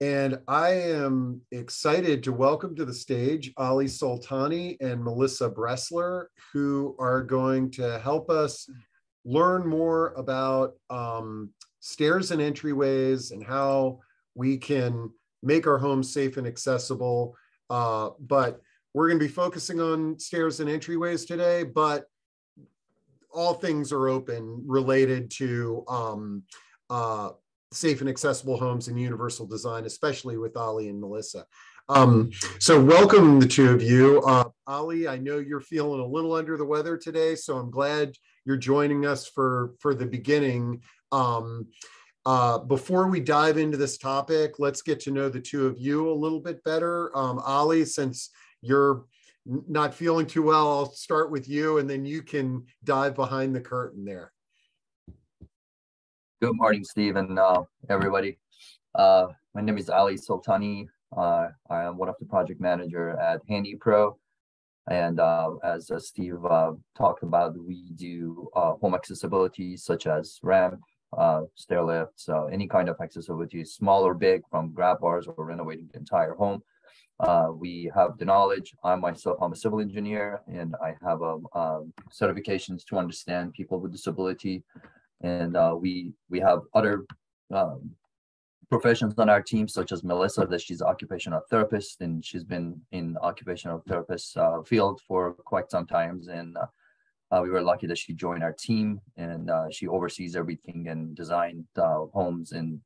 And I am excited to welcome to the stage Ali Soltani and Melissa Bressler, who are going to help us learn more about um, stairs and entryways and how we can make our homes safe and accessible. Uh, but we're going to be focusing on stairs and entryways today, but all things are open related to um, uh, safe and accessible homes and universal design, especially with Ali and Melissa. Um, so welcome the two of you. Uh, Ali, I know you're feeling a little under the weather today, so I'm glad you're joining us for, for the beginning. Um, uh, before we dive into this topic, let's get to know the two of you a little bit better. Um, Ali, since you're not feeling too well, I'll start with you and then you can dive behind the curtain there. Good morning, Steve and uh, everybody. Uh, my name is Ali Soltani. Uh, I am one of the project manager at Handy Pro. And uh, as uh, Steve uh, talked about, we do home accessibility such as ramp, stair lifts, any kind of accessibility, small or big, from grab bars or renovating the entire home. we have the knowledge. I myself, I'm a civil engineer, and I have um, um, certifications to understand people with disability and uh, we we have other um, professions on our team, such as Melissa, that she's an occupational therapist, and she's been in occupational therapist uh, field for quite some times. And uh, uh, we were lucky that she joined our team, and uh, she oversees everything and designed uh, homes and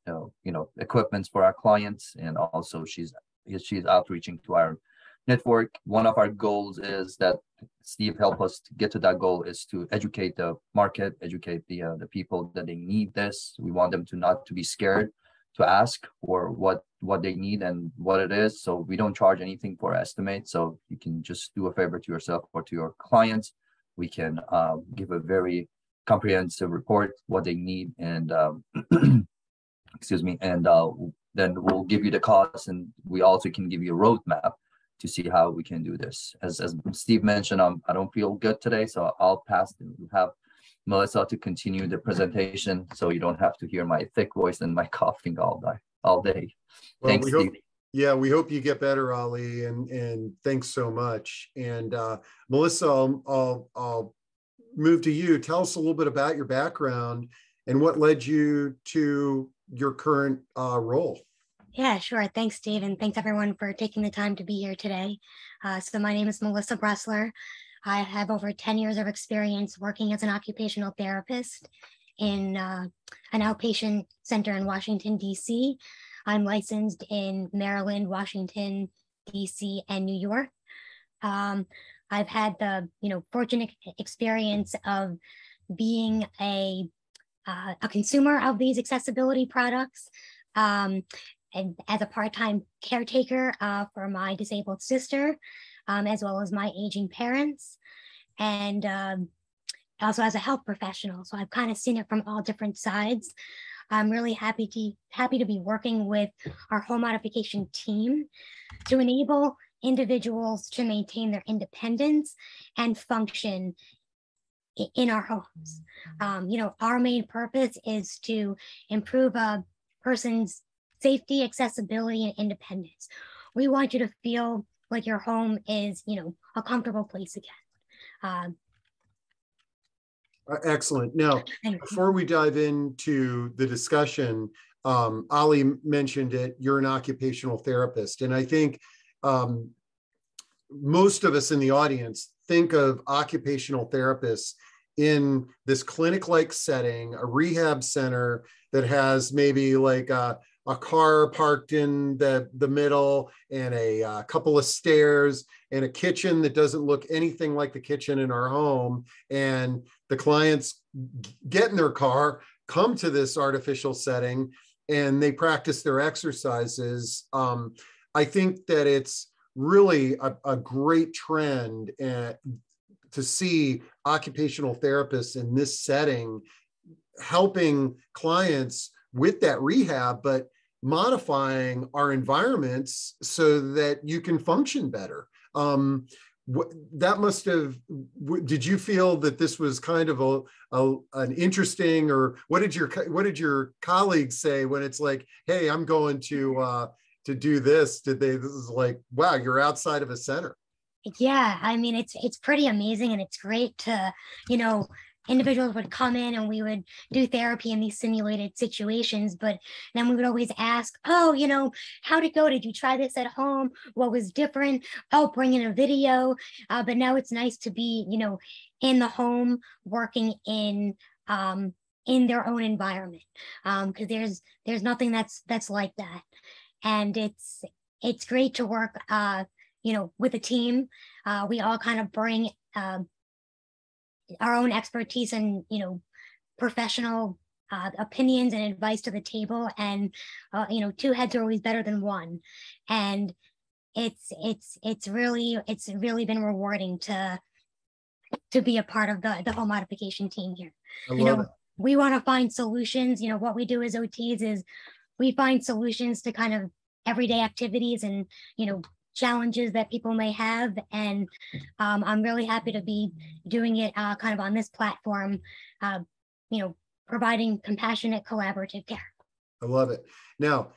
you know equipments for our clients, and also she's she's outreaching to our network. One of our goals is that Steve help us to get to that goal is to educate the market, educate the uh, the people that they need this. We want them to not to be scared to ask for what what they need and what it is. So we don't charge anything for estimate. So you can just do a favor to yourself or to your clients. We can uh, give a very comprehensive report what they need and um, excuse me and uh, then we'll give you the cost and we also can give you a roadmap to see how we can do this. As, as Steve mentioned, um, I don't feel good today, so I'll pass and have Melissa to continue the presentation so you don't have to hear my thick voice and my coughing all day. All day. Well, Thanks, we Steve. Hope, yeah, we hope you get better, Ali, and and thanks so much. And uh, Melissa, I'll, I'll, I'll move to you. Tell us a little bit about your background and what led you to your current uh, role. Yeah, sure. Thanks, Steve, and thanks everyone for taking the time to be here today. Uh, so my name is Melissa Bressler. I have over 10 years of experience working as an occupational therapist in uh, an outpatient center in Washington, D.C. I'm licensed in Maryland, Washington, D.C., and New York. Um, I've had the you know fortunate experience of being a uh, a consumer of these accessibility products um, and as a part-time caretaker uh, for my disabled sister, um, as well as my aging parents, and um, also as a health professional. So I've kind of seen it from all different sides. I'm really happy to happy to be working with our home modification team to enable individuals to maintain their independence and function in our homes. Um, you know, our main purpose is to improve a person's safety, accessibility, and independence. We want you to feel like your home is, you know, a comfortable place again. Um, uh, Excellent. Now, before we dive into the discussion, um, Ali mentioned it, you're an occupational therapist. And I think um, most of us in the audience think of occupational therapists in this clinic like setting, a rehab center that has maybe like a, a car parked in the, the middle and a, uh, couple of stairs and a kitchen that doesn't look anything like the kitchen in our home. And the clients get in their car, come to this artificial setting, and they practice their exercises. Um, I think that it's really a, a great trend uh, to see occupational therapists in this setting helping clients with that rehab, but modifying our environments so that you can function better. Um, that must have did you feel that this was kind of a, a, an interesting or what did your what did your colleagues say when it's like hey i'm going to uh to do this did they this is like wow you're outside of a center yeah i mean it's it's pretty amazing and it's great to you know individuals would come in and we would do therapy in these simulated situations but then we would always ask oh you know how to go? Did you try this at home? What was different? Oh bring in a video. Uh, but now it's nice to be you know in the home working in um, in their own environment because um, there's there's nothing that's that's like that. And it's it's great to work uh, you know with a team. Uh, we all kind of bring uh, our own expertise and you know professional uh, opinions and advice to the table. And uh, you know two heads are always better than one. And it's it's it's really it's really been rewarding to to be a part of the the home modification team here. You know it. we want to find solutions. You know what we do as ots is we find solutions to kind of everyday activities and you know challenges that people may have. And um, I'm really happy to be doing it uh, kind of on this platform, uh, you know, providing compassionate collaborative care. I love it. Now,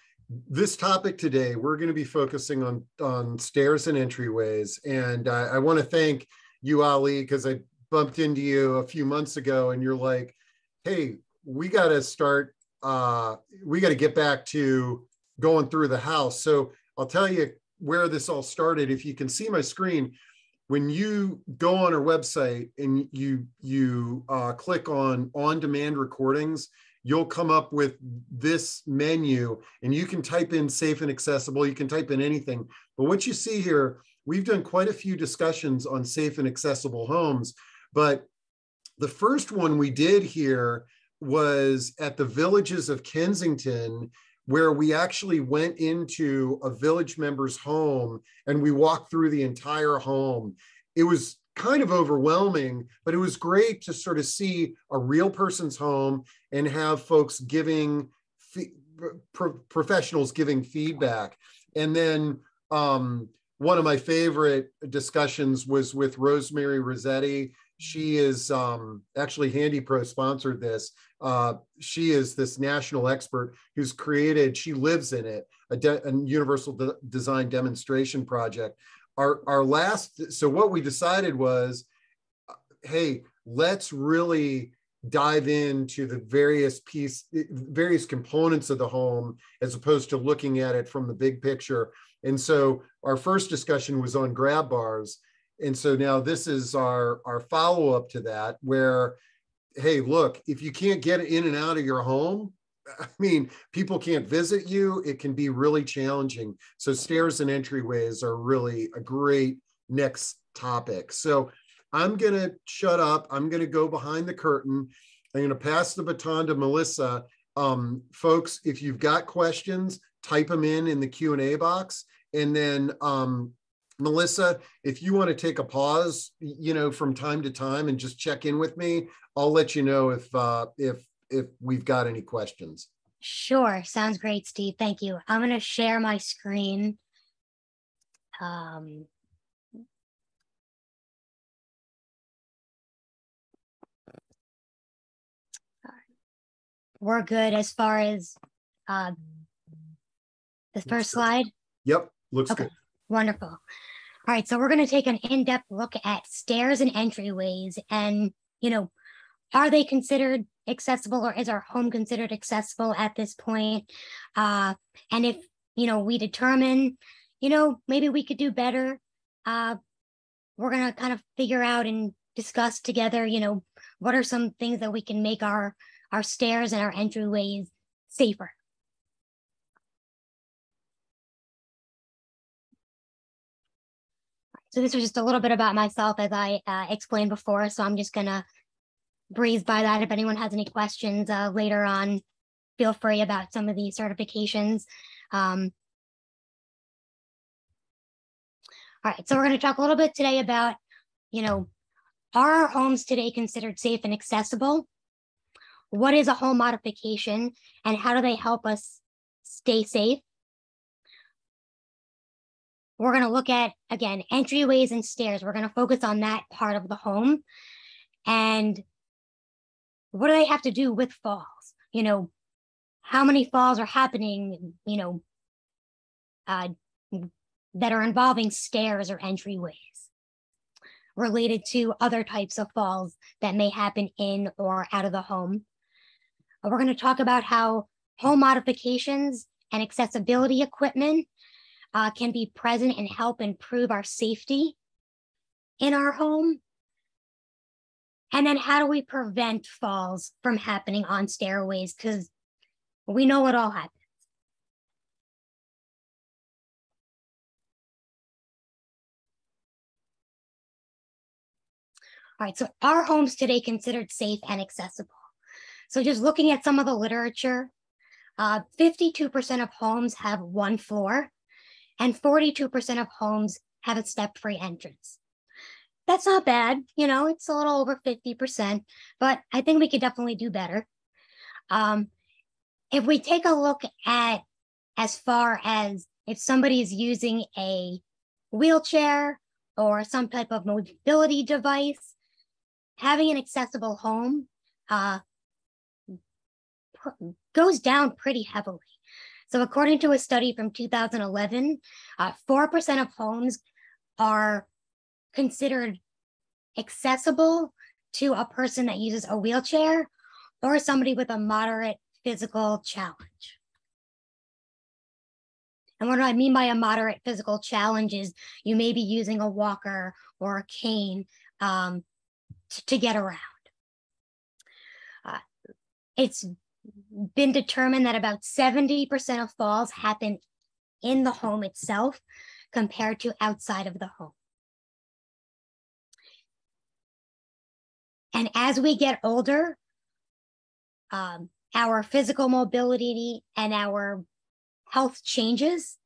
this topic today, we're going to be focusing on, on stairs and entryways. And I, I want to thank you, Ali, because I bumped into you a few months ago and you're like, hey, we got to start, uh, we got to get back to going through the house. So I'll tell you where this all started. If you can see my screen, when you go on our website and you you uh, click on on-demand recordings, you'll come up with this menu and you can type in safe and accessible. You can type in anything. But what you see here, we've done quite a few discussions on safe and accessible homes. But the first one we did here was at the Villages of Kensington where we actually went into a village member's home and we walked through the entire home. It was kind of overwhelming, but it was great to sort of see a real person's home and have folks giving pro- professionals giving feedback. And then um, one of my favorite discussions was with Rosemarie Rossetti. She is um, actually Handy Pro sponsored this, uh, she is this national expert who's created, she lives in it, a, de- a universal de- design demonstration project. Our, our last, so what we decided was, uh, hey, let's really dive into the various piece, various components of the home as opposed to looking at it from the big picture. And so our first discussion was on grab bars. And so now this is our, our follow up to that, where hey, look, if you can't get in and out of your home, I mean, people can't visit you. It can be really challenging. So, stairs and entryways are really a great next topic. So, I'm going to shut up. I'm going to go behind the curtain. I'm going to pass the baton to Melissa. Um, folks, if you've got questions, type them in in the Q&A box. And then um, Melissa, if you want to take a pause, you know, from time to time and just check in with me, I'll let you know if uh, if if we've got any questions. Sure, sounds great, Steve. Thank you. I'm going to share my screen. Um, we're good as far as uh, the first slide. Yep, looks okay. good. Wonderful. All right, so we're going to take an in-depth look at stairs and entryways and, you know, are they considered accessible or is our home considered accessible at this point? Uh, and if, you know, we determine, you know, maybe we could do better, uh, we're going to kind of figure out and discuss together, you know, what are some things that we can make our, our stairs and our entryways safer. So this was just a little bit about myself as I uh, explained before. So I'm just gonna breeze by that. If anyone has any questions uh, later on, feel free about some of these certifications. Um, all right, so we're gonna talk a little bit today about, you know, are our homes today considered safe and accessible? What is a home modification and how do they help us stay safe? We're going to look at, again, entryways and stairs. We're going to focus on that part of the home. And what do they have to do with falls? You know, how many falls are happening, you know, uh, that are involving stairs or entryways related to other types of falls that may happen in or out of the home. We're going to talk about how home modifications and accessibility equipment uh, can be present and help improve our safety in our home. And then how do we prevent falls from happening on stairways? Because we know it all happens. All right, so are homes today considered safe and accessible? So just looking at some of the literature, 52% uh, of homes have one floor and 42% of homes have a step-free entrance. That's not bad, you know, it's a little over 50%, but I think we could definitely do better. Um, if we take a look at as far as if somebody is using a wheelchair or some type of mobility device, having an accessible home uh, goes down pretty heavily. So, according to a study from 2011, uh, 4% of homes are considered accessible to a person that uses a wheelchair or somebody with a moderate physical challenge. And what do I mean by a moderate physical challenge is you may be using a walker or a cane um, to get around. Uh, it's been determined that about 70% of falls happen in the home itself compared to outside of the home. And as we get older, um, our physical mobility and our health changes.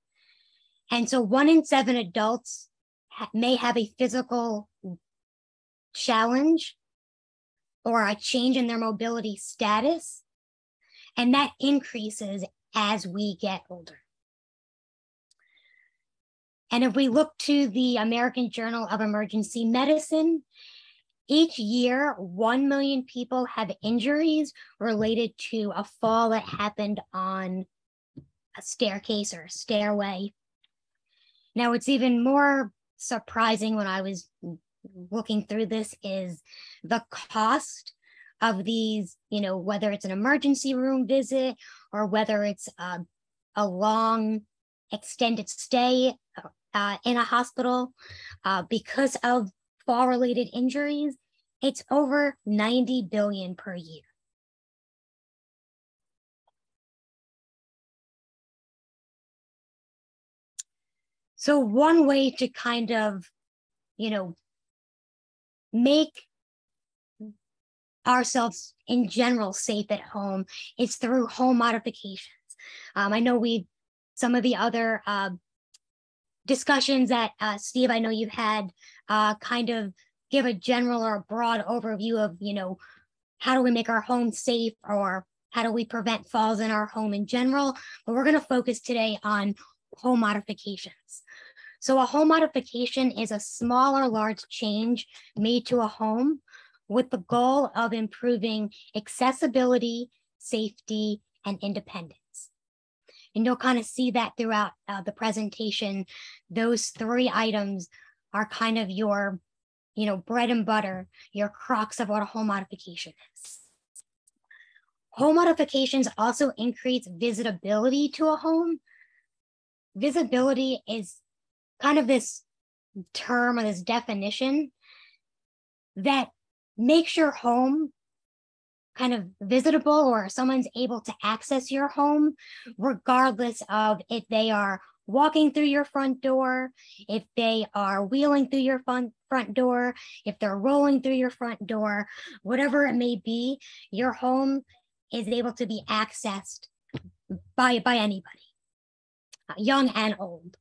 And so one in seven adults ha- may have a physical challenge or a change in their mobility status and that increases as we get older. And if we look to the American Journal of Emergency Medicine, each year, 1 million people have injuries related to a fall that happened on a staircase or a stairway. Now, it's even more surprising when I was looking through this is the cost of these, you know, whether it's an emergency room visit or whether it's a long extended stay uh, in a hospital uh, because of fall related injuries, it's over 90 billion per year. So one way to kind of, you know, make ourselves in general safe at home is through home modifications. Um, I know we, some of the other uh, discussions that uh, Steve, I know you've had, uh, kind of give a general or a broad overview of, you know, how do we make our home safe or how do we prevent falls in our home in general? But we're going to focus today on home modifications. So a home modification is a small or large change made to a home with the goal of improving accessibility, safety, and independence. And you'll kind of see that throughout uh, the presentation. Those three items are kind of your, you know, bread and butter, your crux of what a home modification is. Home modifications also increase visitability to a home. Visibility is kind of this term or this definition that makes your home kind of visitable or someone's able to access your home, regardless of if they are walking through your front door, if they are wheeling through your front, front door, if they're rolling through your front door, whatever it may be, your home is able to be accessed by, by anybody, uh, young and old.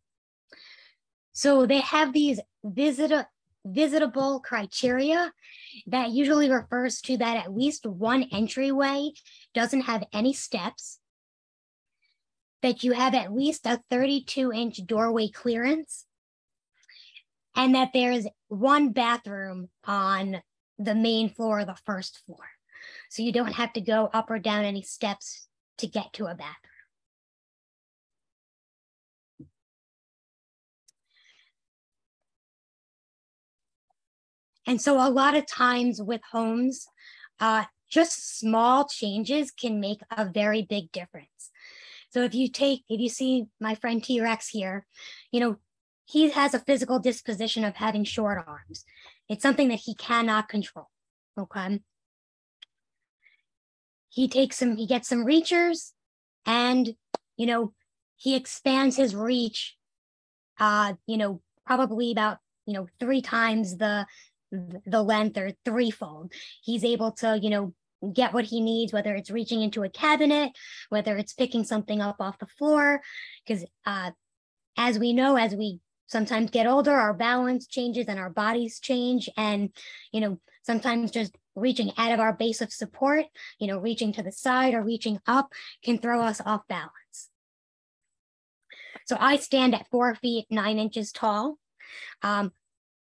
So they have these visit, visitable criteria that usually refers to that at least one entryway doesn't have any steps, that you have at least a 32 inch doorway clearance and that there's one bathroom on the main floor or the first floor. So you don't have to go up or down any steps to get to a bathroom. And so a lot of times with homes, uh, just small changes can make a very big difference. So if you take, if you see my friend T-Rex here, you know, he has a physical disposition of having short arms. It's something that he cannot control. Okay. He takes some, he gets some reachers and, you know, he expands his reach, uh, you know, probably about, you know, three times the the length or threefold. He's able to, you know, get what he needs, whether it's reaching into a cabinet, whether it's picking something up off the floor. Because uh, as we know, as we sometimes get older, our balance changes and our bodies change. And, you know, sometimes just reaching out of our base of support, you know, reaching to the side or reaching up can throw us off balance. So I stand at four feet, nine inches tall. Um,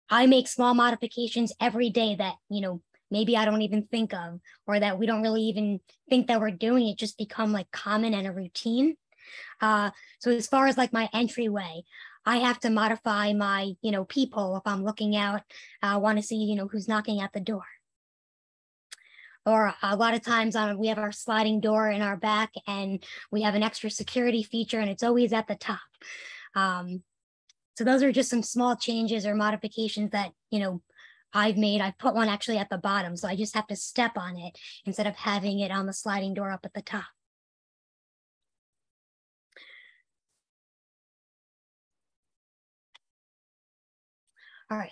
I make small modifications every day that, you know, maybe I don't even think of, or that we don't really even think that we're doing it, just become like common and a routine. Uh, so as far as like my entryway, I have to modify my, you know, peephole if I'm looking out, I uh, want to see, you know, who's knocking at the door. Or a lot of times um, we have our sliding door in our back and we have an extra security feature and it's always at the top. Um, so those are just some small changes or modifications that, you know, I've made. I've put one actually at the bottom. So I just have to step on it instead of having it on the sliding door up at the top. All right.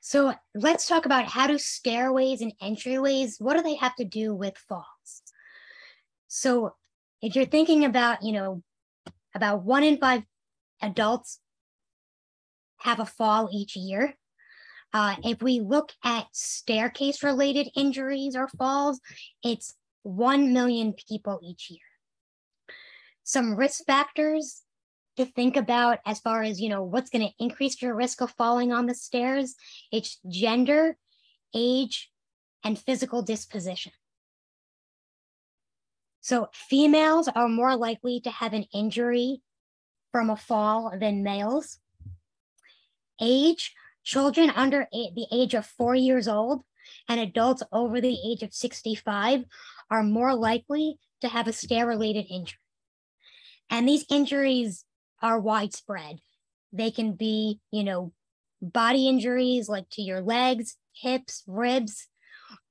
So let's talk about how do stairways and entryways, what do they have to do with falls? So if you're thinking about, you know, about one in five adults have a fall each year. Uh, if we look at staircase related injuries or falls, it's 1 million people each year. Some risk factors to think about as far as, you know, what's going to increase your risk of falling on the stairs, it's gender, age, and physical disposition. So females are more likely to have an injury from a fall than males. Age, children under the age of four years old and adults over the age of 65 are more likely to have a stair related injury. And these injuries are widespread. They can be, you know, body injuries like to your legs, hips, ribs,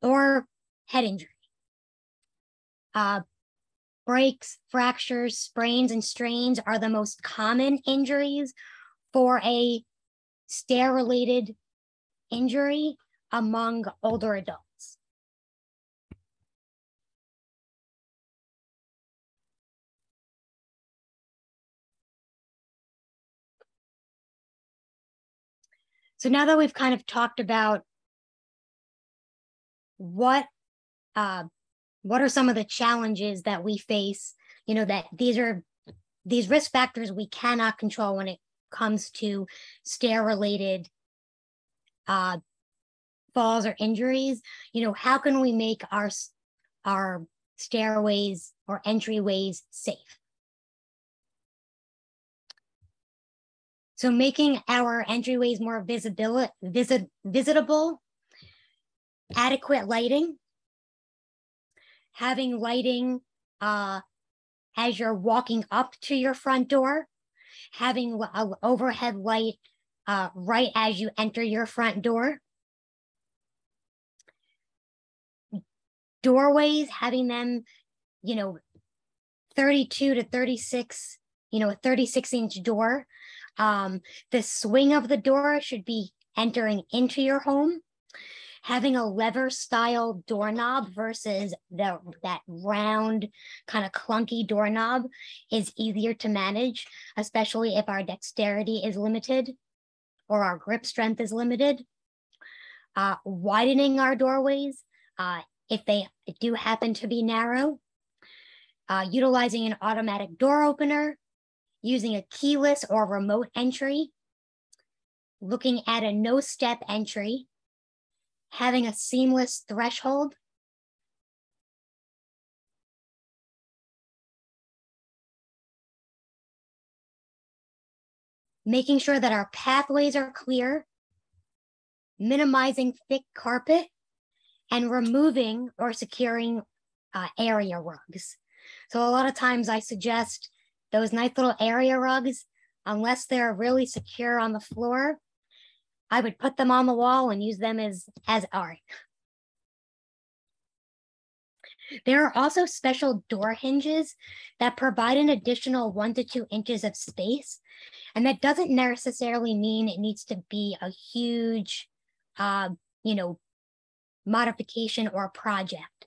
or head injury. Uh, breaks, fractures, sprains, and strains are the most common injuries for a stair related injury among older adults. So now that we've kind of talked about what uh, what are some of the challenges that we face? You know that these are these risk factors we cannot control when it comes to stair related uh, falls or injuries. You know how can we make our our stairways or entryways safe? So making our entryways more visible visit, visitable adequate lighting having lighting uh, as you're walking up to your front door, having an overhead light uh, right as you enter your front door. Doorways, having them, you know, 32 to 36, you know, a 36 inch door. Um, the swing of the door should be entering into your home having a lever style doorknob versus the that round kind of clunky doorknob is easier to manage, especially if our dexterity is limited or our grip strength is limited. Uh, widening our doorways uh, if they do happen to be narrow. Uh, utilizing an automatic door opener using a keyless or remote entry, looking at a no step entry, having a seamless threshold, making sure that our pathways are clear, minimizing thick carpet, and removing or securing uh, area rugs. So a lot of times I suggest those nice little area rugs, unless they're really secure on the floor, I would put them on the wall and use them as, as art. There are also special door hinges that provide an additional one to two inches of space. And that doesn't necessarily mean it needs to be a huge, uh, you know, modification or project.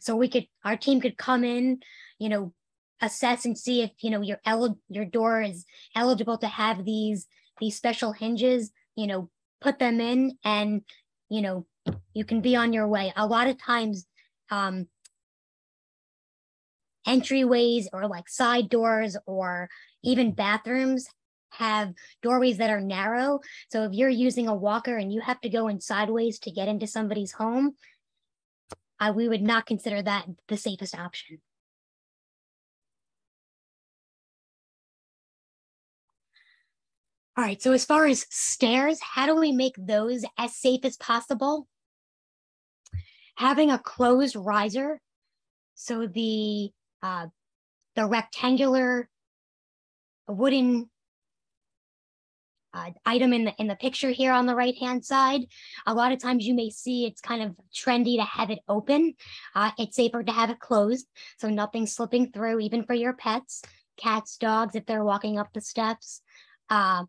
So we could, our team could come in, you know, assess and see if, you know, your el- your door is eligible to have these, these special hinges, you know, put them in and, you know, you can be on your way. A lot of times, um, entryways or like side doors or even bathrooms have doorways that are narrow. So if you're using a walker and you have to go in sideways to get into somebody's home, we would not consider that the safest option. All right, so as far as stairs, how do we make those as safe as possible? Having a closed riser, so the uh, the rectangular wooden uh, item in the in the picture here on the right hand side. A lot of times you may see it's kind of trendy to have it open. Uh, it's safer to have it closed, so nothing slipping through, even for your pets, cats, dogs, if they're walking up the steps. Uh,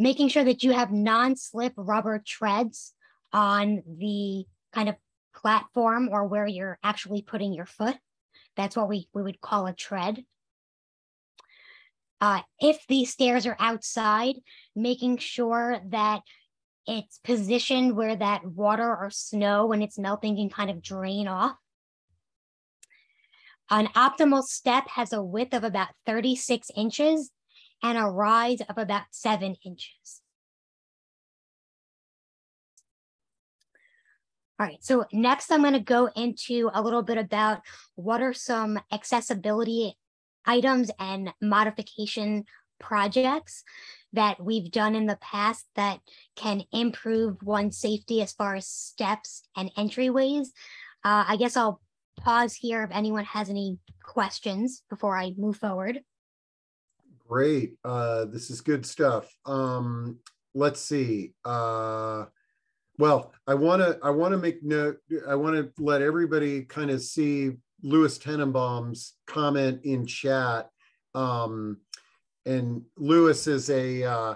making sure that you have non-slip rubber treads on the kind of platform or where you're actually putting your foot. That's what we, we would call a tread. Uh, if these stairs are outside, making sure that it's positioned where that water or snow when it's melting can kind of drain off. An optimal step has a width of about 36 inches and a rise of about seven inches. All right, so next I'm going to go into a little bit about what are some accessibility items and modification projects that we've done in the past that can improve one's safety as far as steps and entryways. Uh, I guess I'll pause here if anyone has any questions before I move forward. Great. Uh, this is good stuff. Um, let's see. Uh, well, I want to I want to make note. I want to let everybody kind of see Louis Tenenbaum's comment in chat. Um, and Louis is a uh,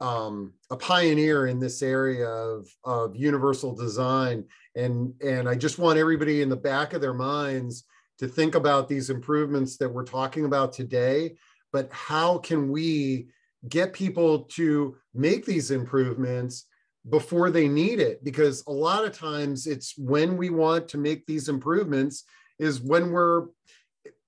um, a pioneer in this area of, of universal design. And, and I just want everybody in the back of their minds to think about these improvements that we're talking about today but how can we get people to make these improvements before they need it? Because a lot of times it's when we want to make these improvements is when we're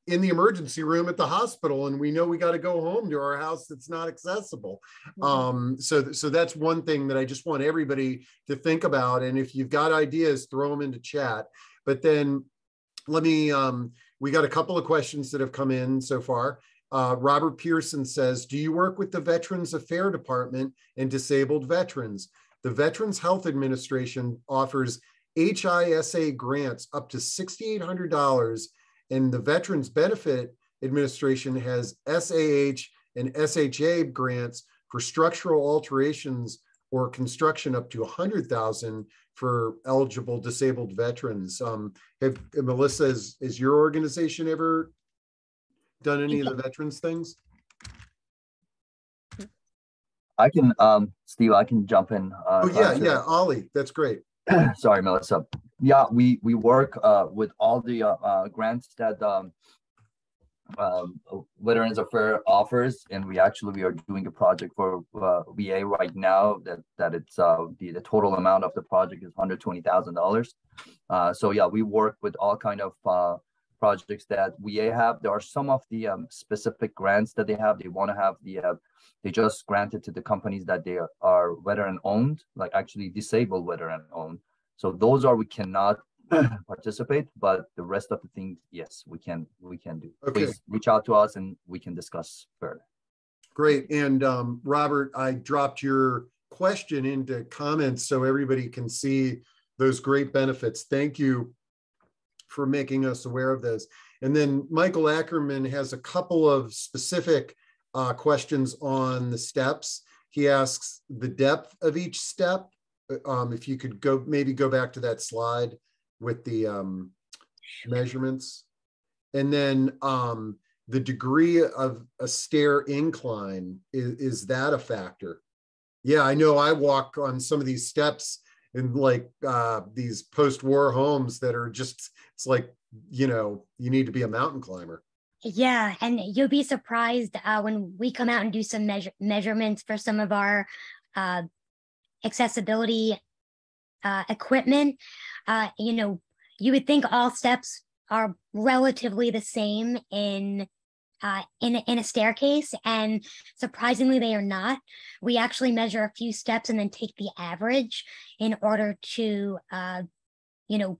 in the emergency room at the hospital and we know we got to go home to our house that's not accessible. Mm-hmm. um, so so that's one thing that i just want everybody to think about and if you've got ideas throw them into chat. But then let me um, we got a couple of questions that have come in so far uh, Robert Pearson says, Do you work with the Veterans Affairs Department and disabled veterans? The Veterans Health Administration offers HISA grants up to $6,800, and the Veterans Benefit Administration has SAH and SHA grants for structural alterations or construction up to 100,000 for eligible disabled veterans. Um, have, Melissa, is, is your organization ever done any of the veterans things? I can, um, Steve, I can jump in. Uh, oh yeah, yeah, Ali, that's great. Sorry, Melissa. Yeah, we we work uh, with all the uh, uh, grants that um, um, Veterans Affairs offers, and we actually we are doing a project for uh, VA right now that that it's uh, the the total amount of the project is hundred twenty thousand uh, dollars. So yeah, we work with all kind of uh, projects that we have. There are some of the um, specific grants that they have. They want to have the uh, they just granted to the companies that they are veteran owned, like actually disabled veteran owned. So those are we cannot participate, but the rest of the things, yes, we can we can do. Okay. Please reach out to us and we can discuss further. Great. And um, Robert, I dropped your question into comments so everybody can see those great benefits. Thank you for making us aware of this. And then Michael Ackerman has a couple of specific uh, questions on the steps. He asks the depth of each step. Uh, um, if you could go, maybe go back to that slide with the um, measurements. And then um, the degree of a stair incline, is, is that a factor? Yeah, I know I walk on some of these steps in like uh, these post-war homes that are just, it's like, you know, you need to be a mountain climber. Yeah, and you'll be surprised uh, when we come out and do some measure- measurements for some of our uh, accessibility uh, equipment. Uh, you know, you would think all steps are relatively the same in uh, in in a staircase, and surprisingly, they are not. We actually measure a few steps and then take the average in order to, uh, you know,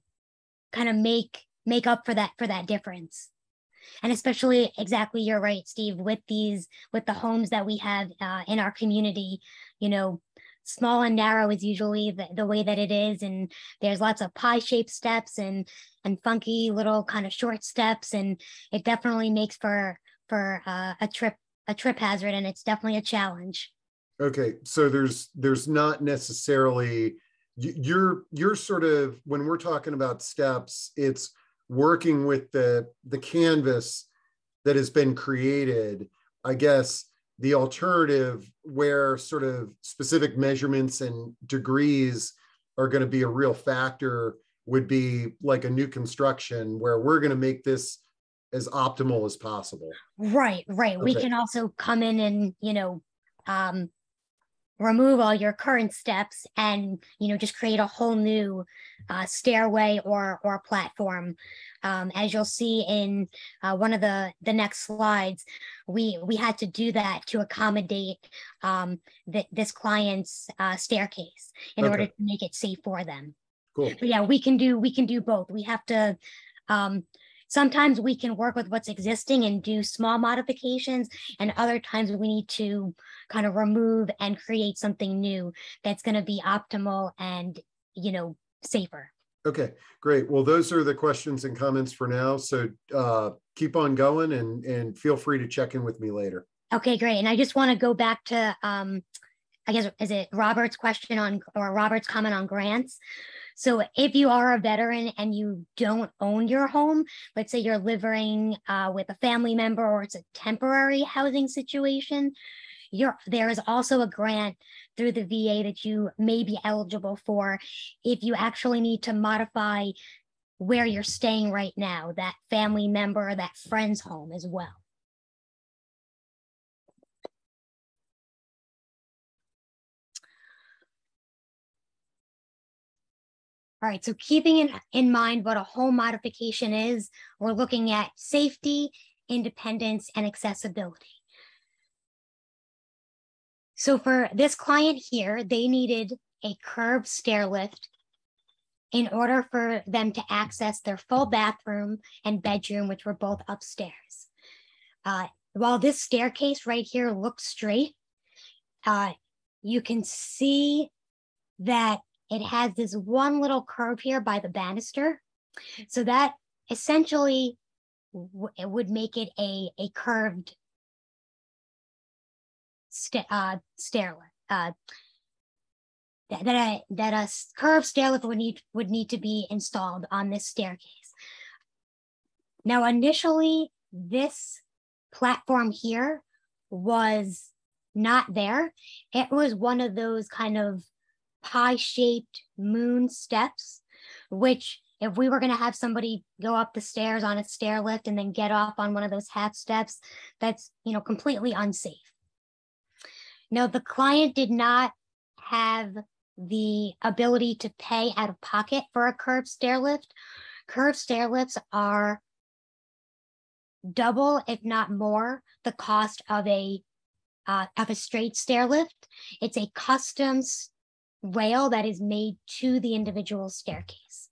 kind of make make up for that for that difference and especially exactly you're right steve with these with the homes that we have uh, in our community you know small and narrow is usually the, the way that it is and there's lots of pie shaped steps and and funky little kind of short steps and it definitely makes for for uh, a trip a trip hazard and it's definitely a challenge. Okay so there's there's not necessarily you're you're sort of when we're talking about steps it's working with the the canvas that has been created. I guess the alternative where sort of specific measurements and degrees are going to be a real factor would be like a new construction where we're going to make this as optimal as possible. Right right. Okay. we can also come in and you know um remove all your current steps and you know just create a whole new uh, stairway or or platform. Um, as you'll see in uh, one of the the next slides we we had to do that to accommodate um, the, this client's uh, staircase in okay. order to make it safe for them. Cool. But yeah we can do we can do both. We have to um, sometimes we can work with what's existing and do small modifications and other times we need to kind of remove and create something new that's going to be optimal and you know safer. Okay great. Well those are the questions and comments for now. So uh, keep on going and and feel free to check in with me later. Okay great. And i just want to go back to um i guess is it robert's question on or robert's comment on grants so if you are a veteran and you don't own your home, let's say you're living uh, with a family member or it's a temporary housing situation, you're, there is also a grant through the VA that you may be eligible for if you actually need to modify where you're staying right now, that family member, that friend's home as well. All right, so keeping in, in mind what a home modification is, we're looking at safety, independence, and accessibility. So for this client here, they needed a curved stair lift in order for them to access their full bathroom and bedroom, which were both upstairs. Uh, while this staircase right here looks straight, uh, you can see that it has this one little curve here by the banister. So that essentially it would make it a, a curved st- uh, stair. Uh, that, a that a curved stair lift would need would need to be installed on this staircase. Now, initially, this platform here was not there. It was one of those kind of pie shaped moon steps, which if we were going to have somebody go up the stairs on a stair lift and then get off on one of those half steps, that's, you know, completely unsafe. Now, the client did not have the ability to pay out of pocket for a curved stair lift. Curved stair lifts are double, if not more, the cost of a uh, of a straight stair lift. It's a custom rail that is made to the individual staircase.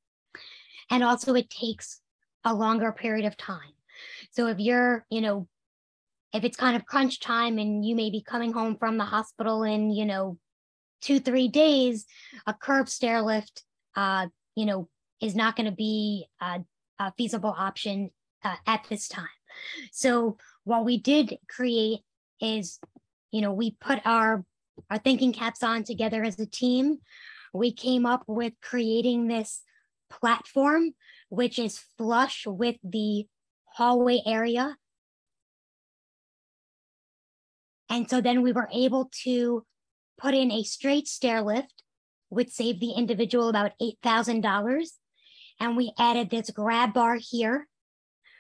And also it takes a longer period of time. So if you're, you know, if it's kind of crunch time and you may be coming home from the hospital in, you know, two, three days, a curb stair lift, uh, you know, is not going to be a, a, feasible option uh, at this time. So what we did create is, you know, we put our our thinking caps on together as a team. We came up with creating this platform, which is flush with the hallway area. And so then we were able to put in a straight stair lift, which saved the individual about $8,000. And we added this grab bar here.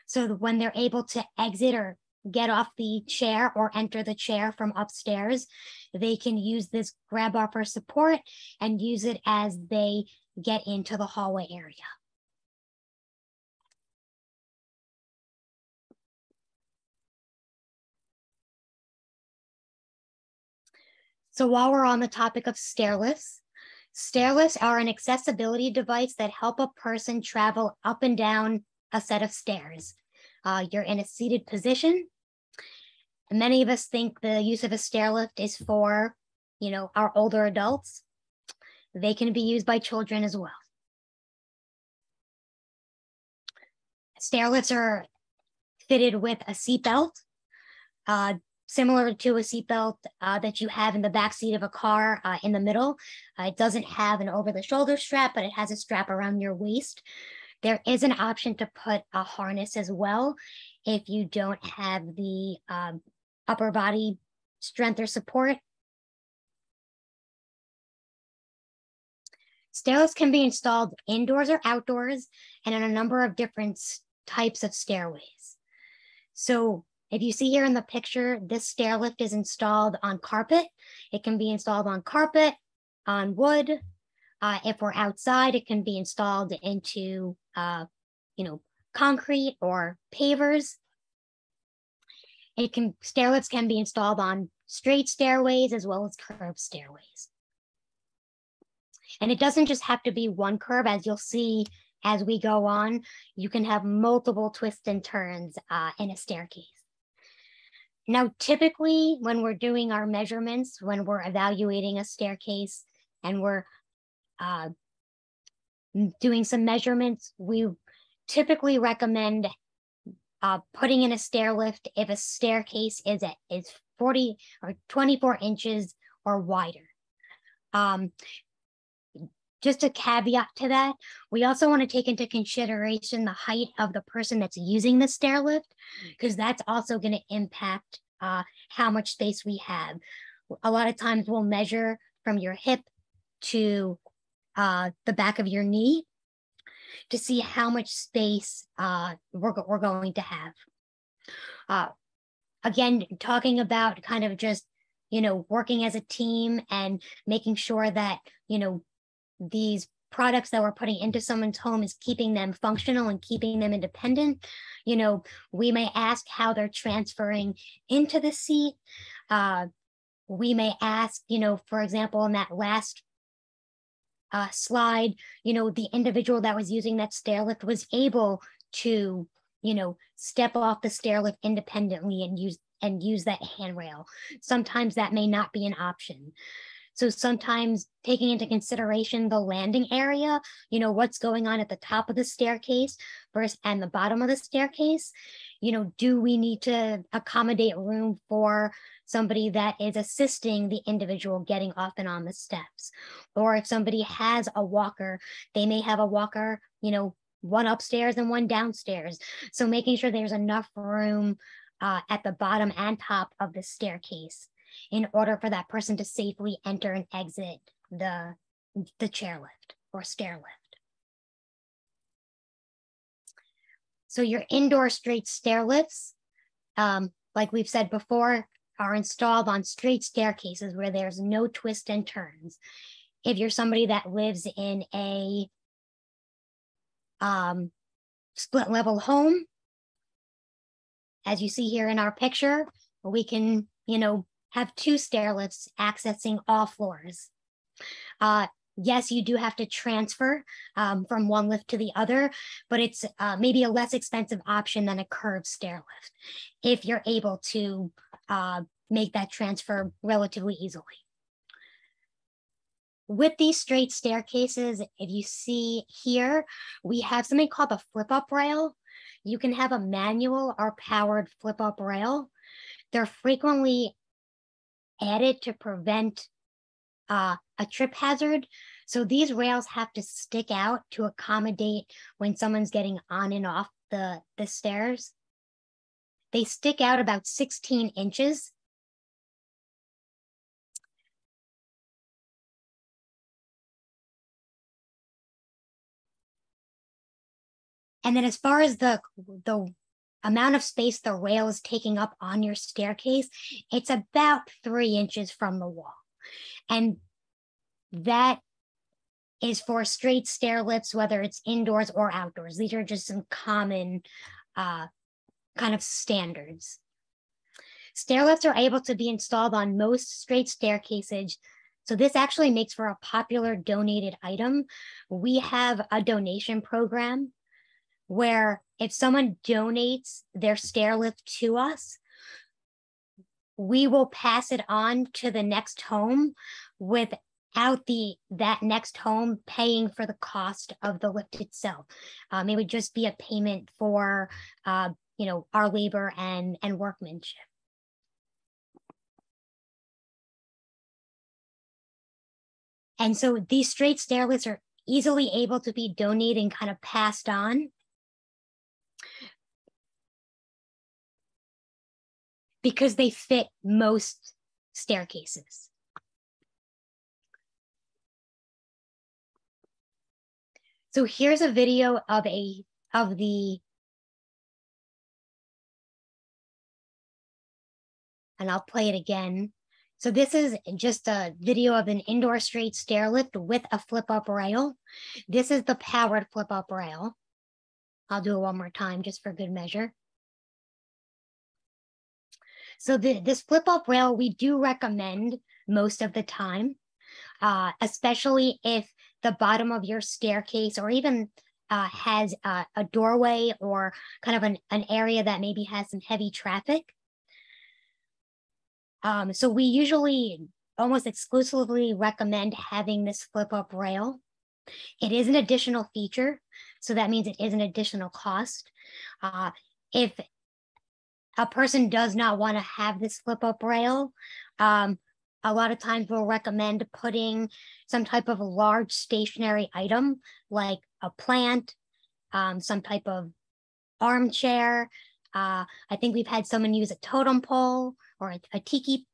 So when they're able to exit or get off the chair or enter the chair from upstairs, they can use this grab bar for support and use it as they get into the hallway area. So while we're on the topic of stairlifts, stairlifts are an accessibility device that help a person travel up and down a set of stairs. Uh, you're in a seated position. Many of us think the use of a stairlift is for, you know, our older adults. They can be used by children as well. Stairlifts are fitted with a seatbelt. Uh, similar to a seatbelt uh, that you have in the back seat of a car uh, in the middle. Uh, it doesn't have an over the shoulder strap, but it has a strap around your waist. There is an option to put a harness as well if you don't have the um, upper body strength or support. Stairlifts can be installed indoors or outdoors and in a number of different types of stairways. So if you see here in the picture, this stair lift is installed on carpet. It can be installed on carpet, on wood. Uh, if we're outside, it can be installed into, uh, you know, concrete or pavers. It can stair lifts can be installed on straight stairways as well as curved stairways. And it doesn't just have to be one curve, as you'll see as we go on. You can have multiple twists and turns uh, in a staircase. Now, typically when we're doing our measurements, when we're evaluating a staircase and we're uh, doing some measurements, we typically recommend uh, putting in a stair lift if a staircase is at, is 40 or 24 inches or wider. Um, just a caveat to that, we also want to take into consideration the height of the person that's using the stair lift, because that's also going to impact uh, how much space we have. A lot of times we'll measure from your hip to uh, the back of your knee to see how much space uh, we're, we're going to have. Uh, again, talking about kind of just, you know, working as a team and making sure that, you know, these products that we're putting into someone's home is keeping them functional and keeping them independent. You know, we may ask how they're transferring into the seat. Uh, we may ask, you know, for example, in that last uh, slide, you know, the individual that was using that stair lift was able to, you know, step off the stair lift independently and use and use that handrail. Sometimes that may not be an option. So sometimes taking into consideration the landing area, you know, what's going on at the top of the staircase versus and the bottom of the staircase, you know, do we need to accommodate room for somebody that is assisting the individual getting off and on the steps? Or if somebody has a walker, they may have a walker, you know, one upstairs and one downstairs. So making sure there's enough room uh, at the bottom and top of the staircase in order for that person to safely enter and exit the, the chairlift or stair lift. So your indoor straight stair lifts, um, like we've said before, are installed on straight staircases where there's no twists and turns. If you're somebody that lives in a um, split level home, as you see here in our picture, we can, you know, have two stair lifts accessing all floors. Uh, yes, you do have to transfer um, from one lift to the other, but it's uh, maybe a less expensive option than a curved stair lift if you're able to uh, make that transfer relatively easily. With these straight staircases, if you see here, we have something called the flip up rail. You can have a manual or powered flip up rail. They're frequently added to prevent uh, a trip hazard. So these rails have to stick out to accommodate when someone's getting on and off the, the stairs. They stick out about 16 inches. And then as far as the, the amount of space the rail is taking up on your staircase, it's about three inches from the wall. And that is for straight stair lifts, whether it's indoors or outdoors. These are just some common uh, kind of standards. Stair lifts are able to be installed on most straight staircases. So this actually makes for a popular donated item. We have a donation program where if someone donates their stair lift to us, we will pass it on to the next home without the that next home paying for the cost of the lift itself. Um, it would just be a payment for uh, you know our labor and and workmanship. And so these straight stair lifts are easily able to be donated and kind of passed on because they fit most staircases. So here's a video of a of the and I'll play it again. So this is just a video of an indoor straight stair lift with a flip up rail. This is the powered flip up rail. I'll do it one more time just for good measure. So the, this flip up rail, we do recommend most of the time, uh, especially if the bottom of your staircase or even uh, has uh, a doorway or kind of an, an area that maybe has some heavy traffic. Um, so we usually almost exclusively recommend having this flip up rail. It is an additional feature, so that means it is an additional cost. Uh, if a person does not want to have this flip up rail, um, a lot of times we'll recommend putting some type of large stationary item like a plant, um, some type of armchair. Uh, I think we've had someone use a totem pole or a, a tiki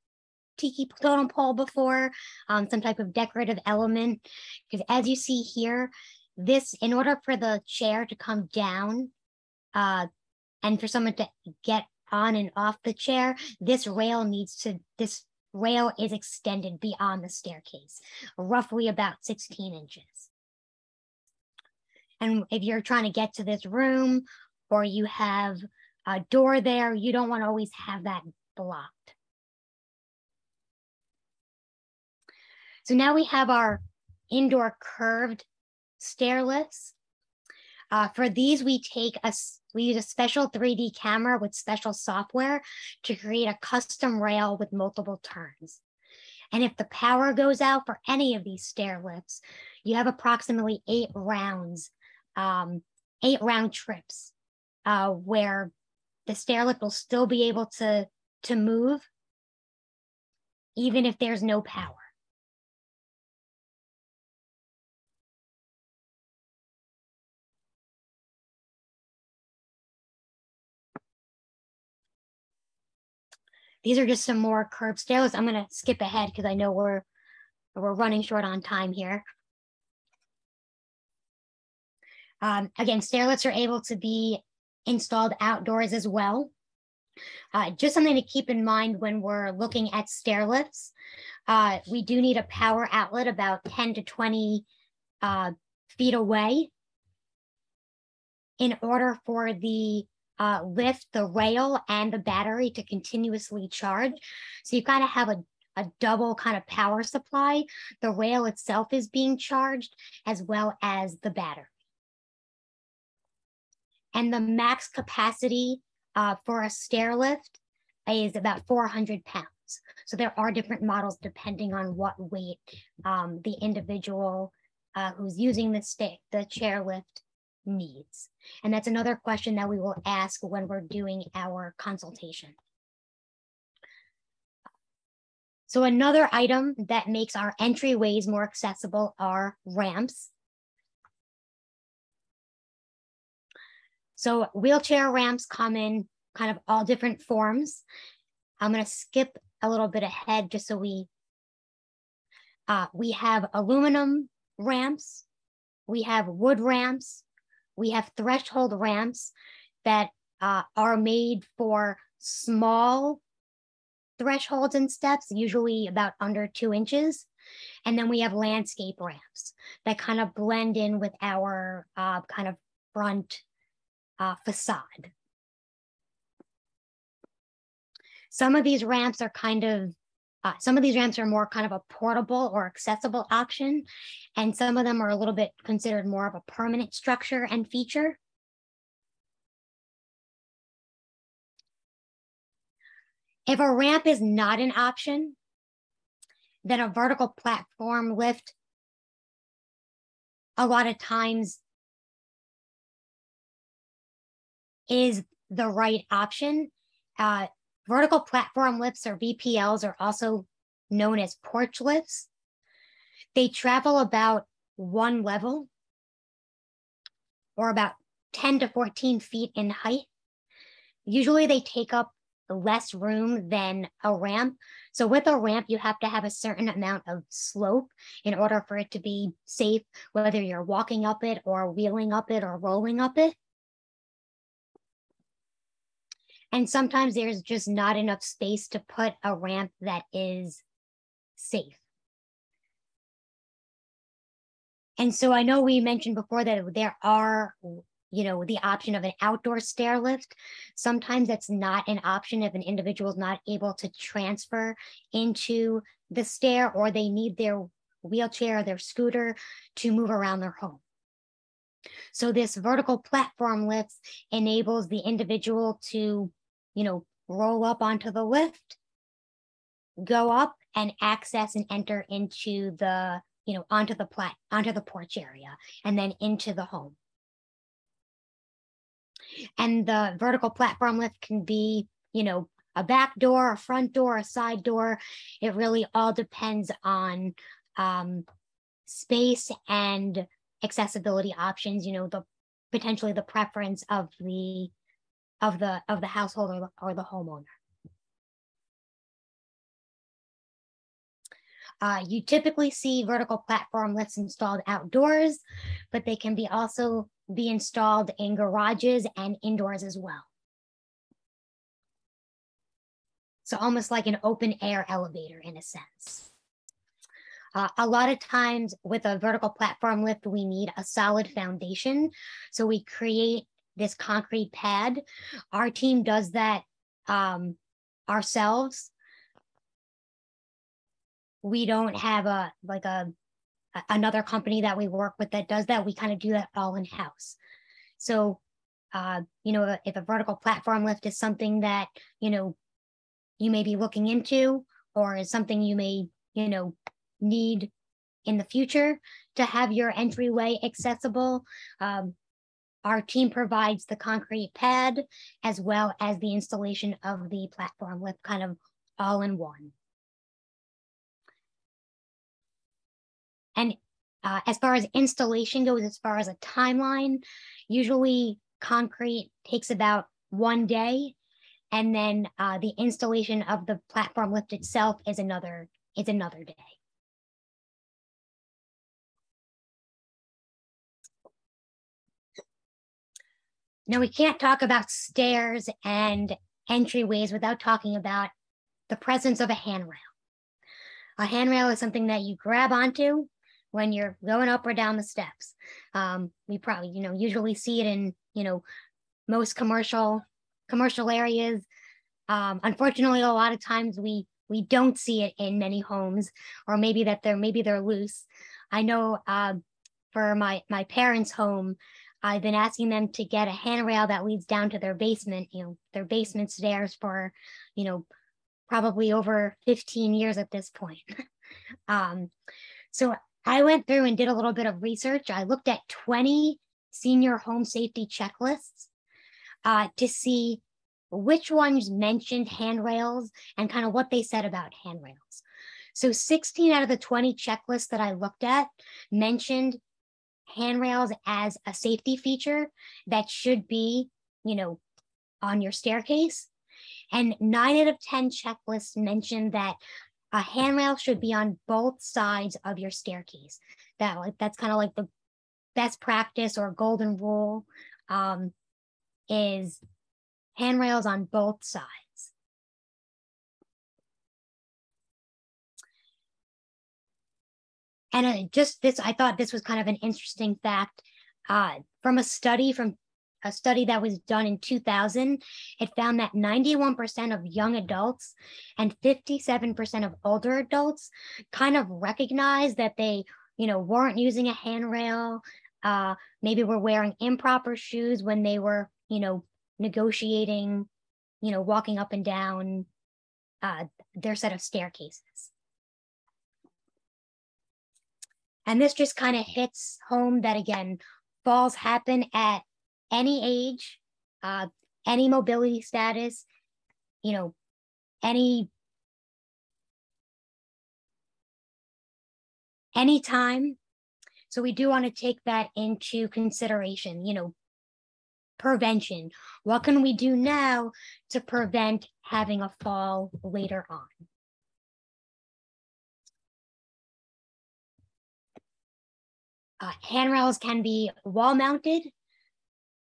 tiki totem pole before, um, some type of decorative element. Because as you see here, this, in order for the chair to come down uh, and for someone to get on and off the chair, this rail needs to, this rail is extended beyond the staircase, roughly about 16 inches. And if you're trying to get to this room or you have a door there, you don't want to always have that blocked. So now we have our indoor curved stair lifts. Uh, for these, we take a we use a special 3D camera with special software to create a custom rail with multiple turns. And if the power goes out for any of these stair lifts, you have approximately eight rounds, um, eight round trips uh, where the stair lift will still be able to, to move even if there's no power. These are just some more curved stairlifts. I'm going to skip ahead because I know we're we're running short on time here. Um, again, stairlifts are able to be installed outdoors as well. Uh, just something to keep in mind when we're looking at stairlifts. Uh, we do need a power outlet about 10 to 20 uh, feet away in order for the uh, lift the rail and the battery to continuously charge. So you kind of have a, a double kind of power supply. The rail itself is being charged as well as the battery. And the max capacity uh, for a stair lift is about 400 pounds. So there are different models depending on what weight um, the individual uh, who's using the, sta- the chair lift needs. And that's another question that we will ask when we're doing our consultation. So another item that makes our entryways more accessible are ramps. So wheelchair ramps come in kind of all different forms. I'm going to skip a little bit ahead just so we uh, we have aluminum ramps, we have wood ramps, we have threshold ramps that uh, are made for small thresholds and steps, usually about under two inches. And then we have landscape ramps that kind of blend in with our uh, kind of front uh, facade. Some of these ramps are kind of, uh, some of these ramps are more kind of a portable or accessible option, and some of them are a little bit considered more of a permanent structure and feature. If a ramp is not an option, then a vertical platform lift a lot of times is the right option. Uh, Vertical platform lifts or VPLs are also known as porch lifts. They travel about one level or about 10 to 14 feet in height. Usually they take up less room than a ramp. So with a ramp, you have to have a certain amount of slope in order for it to be safe, whether you're walking up it or wheeling up it or rolling up it. And sometimes there's just not enough space to put a ramp that is safe. And so I know we mentioned before that there are, you know, the option of an outdoor stair lift. Sometimes that's not an option if an individual is not able to transfer into the stair or they need their wheelchair or their scooter to move around their home. So this vertical platform lift enables the individual to you know, roll up onto the lift, go up and access and enter into the, you know, onto the plat, onto the porch area and then into the home. And the vertical platform lift can be, you know, a back door, a front door, a side door. It really all depends on um, space and accessibility options, you know, the potentially the preference of the of the of the household or the, or the homeowner. Uh, you typically see vertical platform lifts installed outdoors, but they can be also be installed in garages and indoors as well. So almost like an open air elevator in a sense. Uh, a lot of times with a vertical platform lift, we need a solid foundation. So we create this concrete pad. Our team does that um, ourselves. We don't have a like a, another company that we work with that does that. We kind of do that all in house. So, uh, you know, if a vertical platform lift is something that you know you may be looking into, or is something you may you know need in the future to have your entryway accessible. Um, our team provides the concrete pad as well as the installation of the platform lift kind of all in one. And uh, as far as installation goes, as far as a timeline, usually concrete takes about one day. And then uh, the installation of the platform lift itself is another is another day. Now, we can't talk about stairs and entryways without talking about the presence of a handrail. A handrail is something that you grab onto when you're going up or down the steps. Um, we probably, you know, usually see it in, you know, most commercial commercial areas. Um, unfortunately, a lot of times we we don't see it in many homes, or maybe that they're maybe they're loose. I know uh, for my my parents' home, I've been asking them to get a handrail that leads down to their basement. You know, their basement stairs for, you know, probably over 15 years at this point. um, so I went through and did a little bit of research. I looked at 20 senior home safety checklists uh, to see which ones mentioned handrails and kind of what they said about handrails. So 16 out of the 20 checklists that I looked at mentioned handrails as a safety feature that should be, you know, on your staircase. And nine out of 10 checklists mentioned that a handrail should be on both sides of your staircase. That like that's kind of like the best practice or golden rule um, is handrails on both sides. And uh, just this, I thought this was kind of an interesting fact uh, from a study from a study that was done in 2000, it found that 91% of young adults and 57% of older adults kind of recognized that they, you know, weren't using a handrail, uh, maybe were wearing improper shoes when they were, you know, negotiating, you know, walking up and down uh, their set of staircases. And this just kind of hits home that again, falls happen at any age, uh, any mobility status, you know, any anytime. So we do want to take that into consideration, you know, prevention. What can we do now to prevent having a fall later on? Uh, handrails can be wall mounted.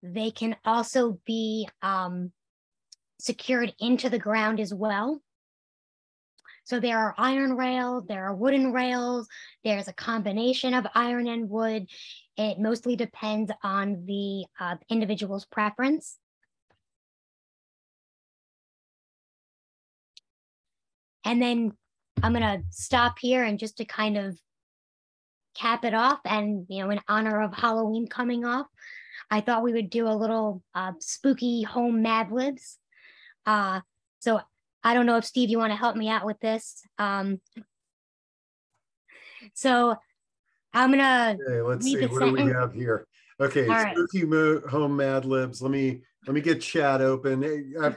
They can also be um, secured into the ground as well. So there are iron rails, there are wooden rails, there's a combination of iron and wood. It mostly depends on the uh, individual's preference. And then I'm gonna stop here and just to kind of cap it off and, you know, in honor of Halloween coming off I thought we would do a little uh, spooky home Mad Libs. Uh, so I don't know if Steve, you want to help me out with this. Um, so I'm gonna. Okay, let's see. What sentence. do we have here? Okay, All spooky right. home Mad Libs. Let me let me get chat open. I,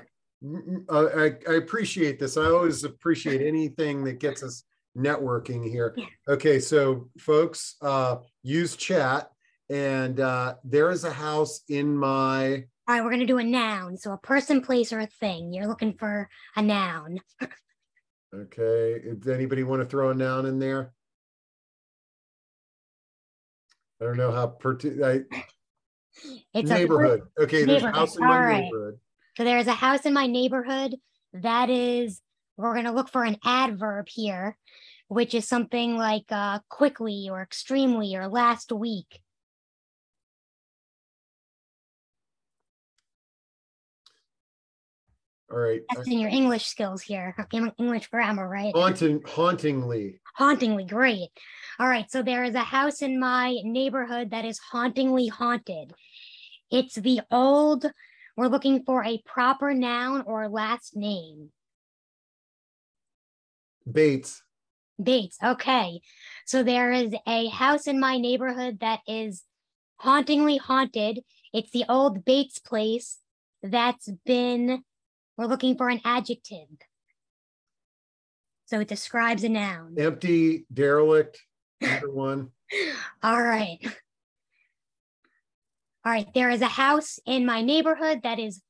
I, I appreciate this. I always appreciate anything that gets us networking here. Yeah. Okay, so folks, uh, use chat and uh, there is a house in my. All right, we're gonna do a noun. So a person, place, or a thing. You're looking for a noun. okay. Does anybody want to throw a noun in there? I don't know how per. I, it's neighborhood. Okay, there's a house in my right. neighborhood. So there's a house in my neighborhood that is. We're gonna look for an adverb here, which is something like uh, quickly or extremely or last week. All right. Testing your English skills here, English grammar, right? Haunting, hauntingly. Hauntingly, great. All right. So there is a house in my neighborhood that is hauntingly haunted. It's the old. We're looking for a proper noun or last name. Bates. Bates. Okay. So there is a house in my neighborhood that is hauntingly haunted. It's the old Bates place that's been we're looking for an adjective. So it describes a noun. Empty, derelict, either one. All right. All right. There is a house in my neighborhood that is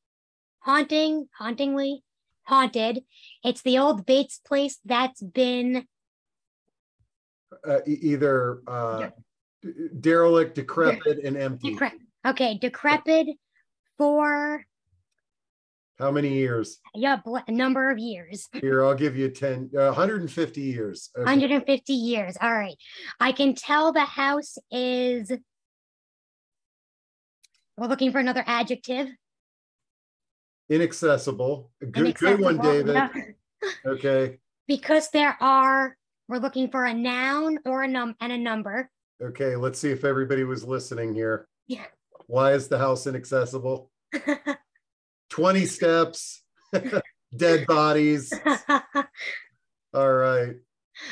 haunting, hauntingly haunted. It's the old Bates place that's been uh, either uh, derelict, decrepit, and empty. Decre- okay, decrepit for how many years? Yeah, a number of years. Here, I'll give you 10, uh, 150 years. Okay. 150 years. All right. I can tell the house is, we're looking for another adjective. Inaccessible. A good, good one, David. yeah. Okay. Because there are, we're looking for a noun or a num and a number. Okay. Let's see if everybody was listening here. Yeah. Why is the house inaccessible? 20 steps, dead bodies. All right.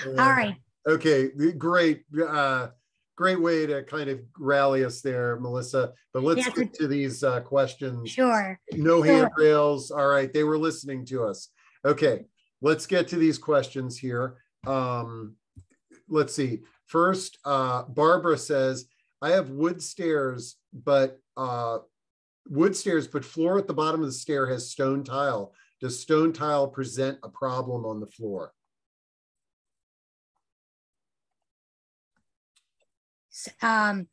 All right. Okay. Great. Uh, great way to kind of rally us there, Melissa. But let's Yeah, get to these uh, questions. Sure. No Sure. handrails. All right. They were listening to us. Okay. Let's get to these questions here. Um, let's see. First, uh, Barbara says, I have wood stairs, but uh, wood stairs, but floor at the bottom of the stair has stone tile. Does stone tile present a problem on the floor? Um,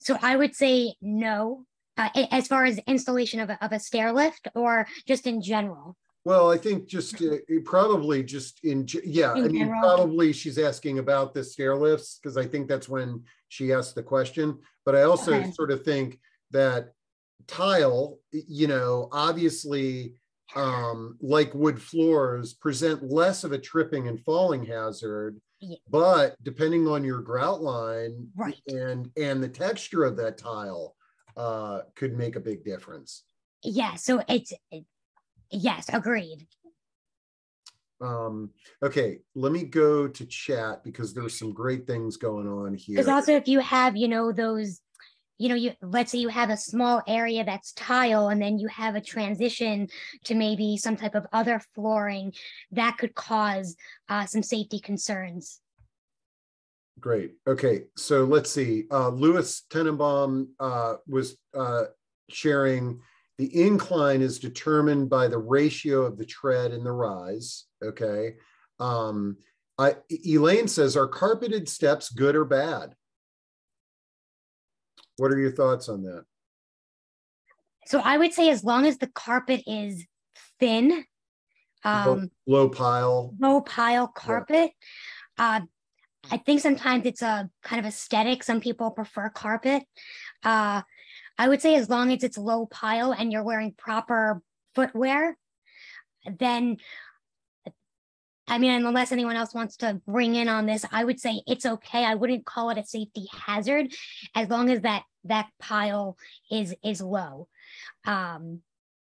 so I would say no, uh, as far as installation of a, of a stair lift or just in general. Well, I think just uh, probably just in, yeah, I mean, general. probably she's asking about the stair lifts because I think that's when she asked the question. But I also Okay. sort of think that tile, you know, obviously, um, like wood floors, present less of a tripping and falling hazard. Yeah. But depending on your grout line Right. and and the texture of that tile, uh, could make a big difference. Yeah. So it's, it- yes, agreed. Um, okay, let me go to chat because there's some great things going on here. Because also if you have, you know, those, you know, you let's say you have a small area that's tile and then you have a transition to maybe some type of other flooring that could cause uh, some safety concerns. Great. Okay, so let's see. Uh, Louis Tenenbaum uh, was uh, sharing the incline is determined by the ratio of the tread and the rise. Okay. Um, I, Elaine says, are carpeted steps good or bad? What are your thoughts on that? So I would say as long as the carpet is thin, Low- um, Low pile. low pile carpet. Uh, I think sometimes it's a kind of aesthetic. Some people prefer carpet. Uh, I would say as long as it's low pile and you're wearing proper footwear, then I mean, unless anyone else wants to bring in on this, I would say it's okay. I wouldn't call it a safety hazard as long as that that pile is is low. Um,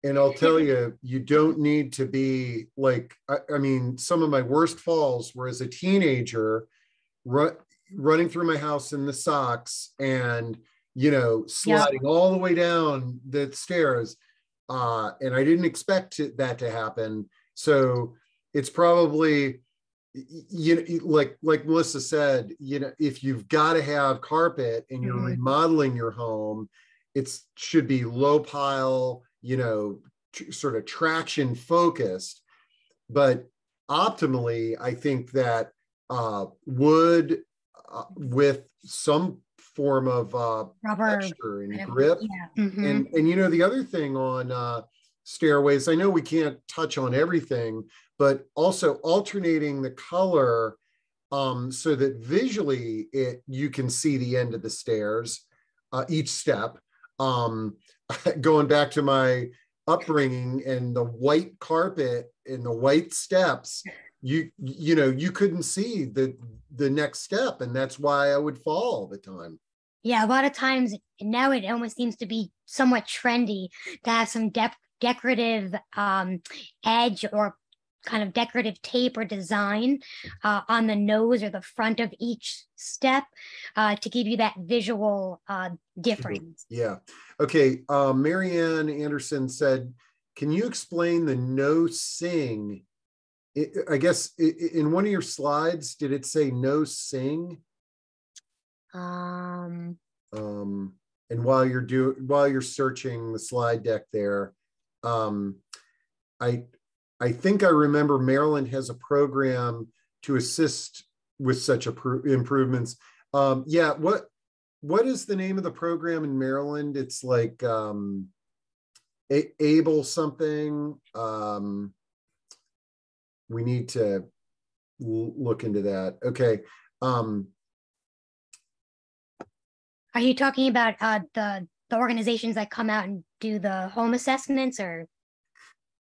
And I'll tell you, you don't need to be like, I, I mean, some of my worst falls were as a teenager, ru- running through my house in the socks and, you know, sliding all the way down the stairs. Uh, and I didn't expect it, that to happen. So it's probably, you know, like, like Melissa said, you know, if you've got to have carpet and you're Mhm. remodeling your home, it should be low pile, you know, tr- sort of traction focused. But optimally, I think that uh, wood uh, with some form of uh, rubber texture and grip. Yeah. mhm. And and you know the other thing on uh, stairways, I know we can't touch on everything, but also alternating the color um, so that visually it you can see the end of the stairs, uh, each step. Um, going back to my upbringing and the white carpet and the white steps, you you know you couldn't see the the next step, and that's why I would fall all the time. Yeah, a lot of times now it almost seems to be somewhat trendy to have some dep decorative um, edge or kind of decorative tape or design uh, on the nose or the front of each step uh, to give you that visual uh, difference. Yeah. Okay. Uh, Marianne Anderson said, "Can you explain the nosing?" I I guess in one of your slides, did it say nosing? Um, Um, and while you're doing, while you're searching the slide deck there, um, I I think I remember Maryland has a program to assist with such improvements. Um, yeah, what what is the name of the program in Maryland? It's like um, a- able something. Um, we need to l- look into that. Okay. Um, are you talking about uh, the the organizations that come out and do the home assessments or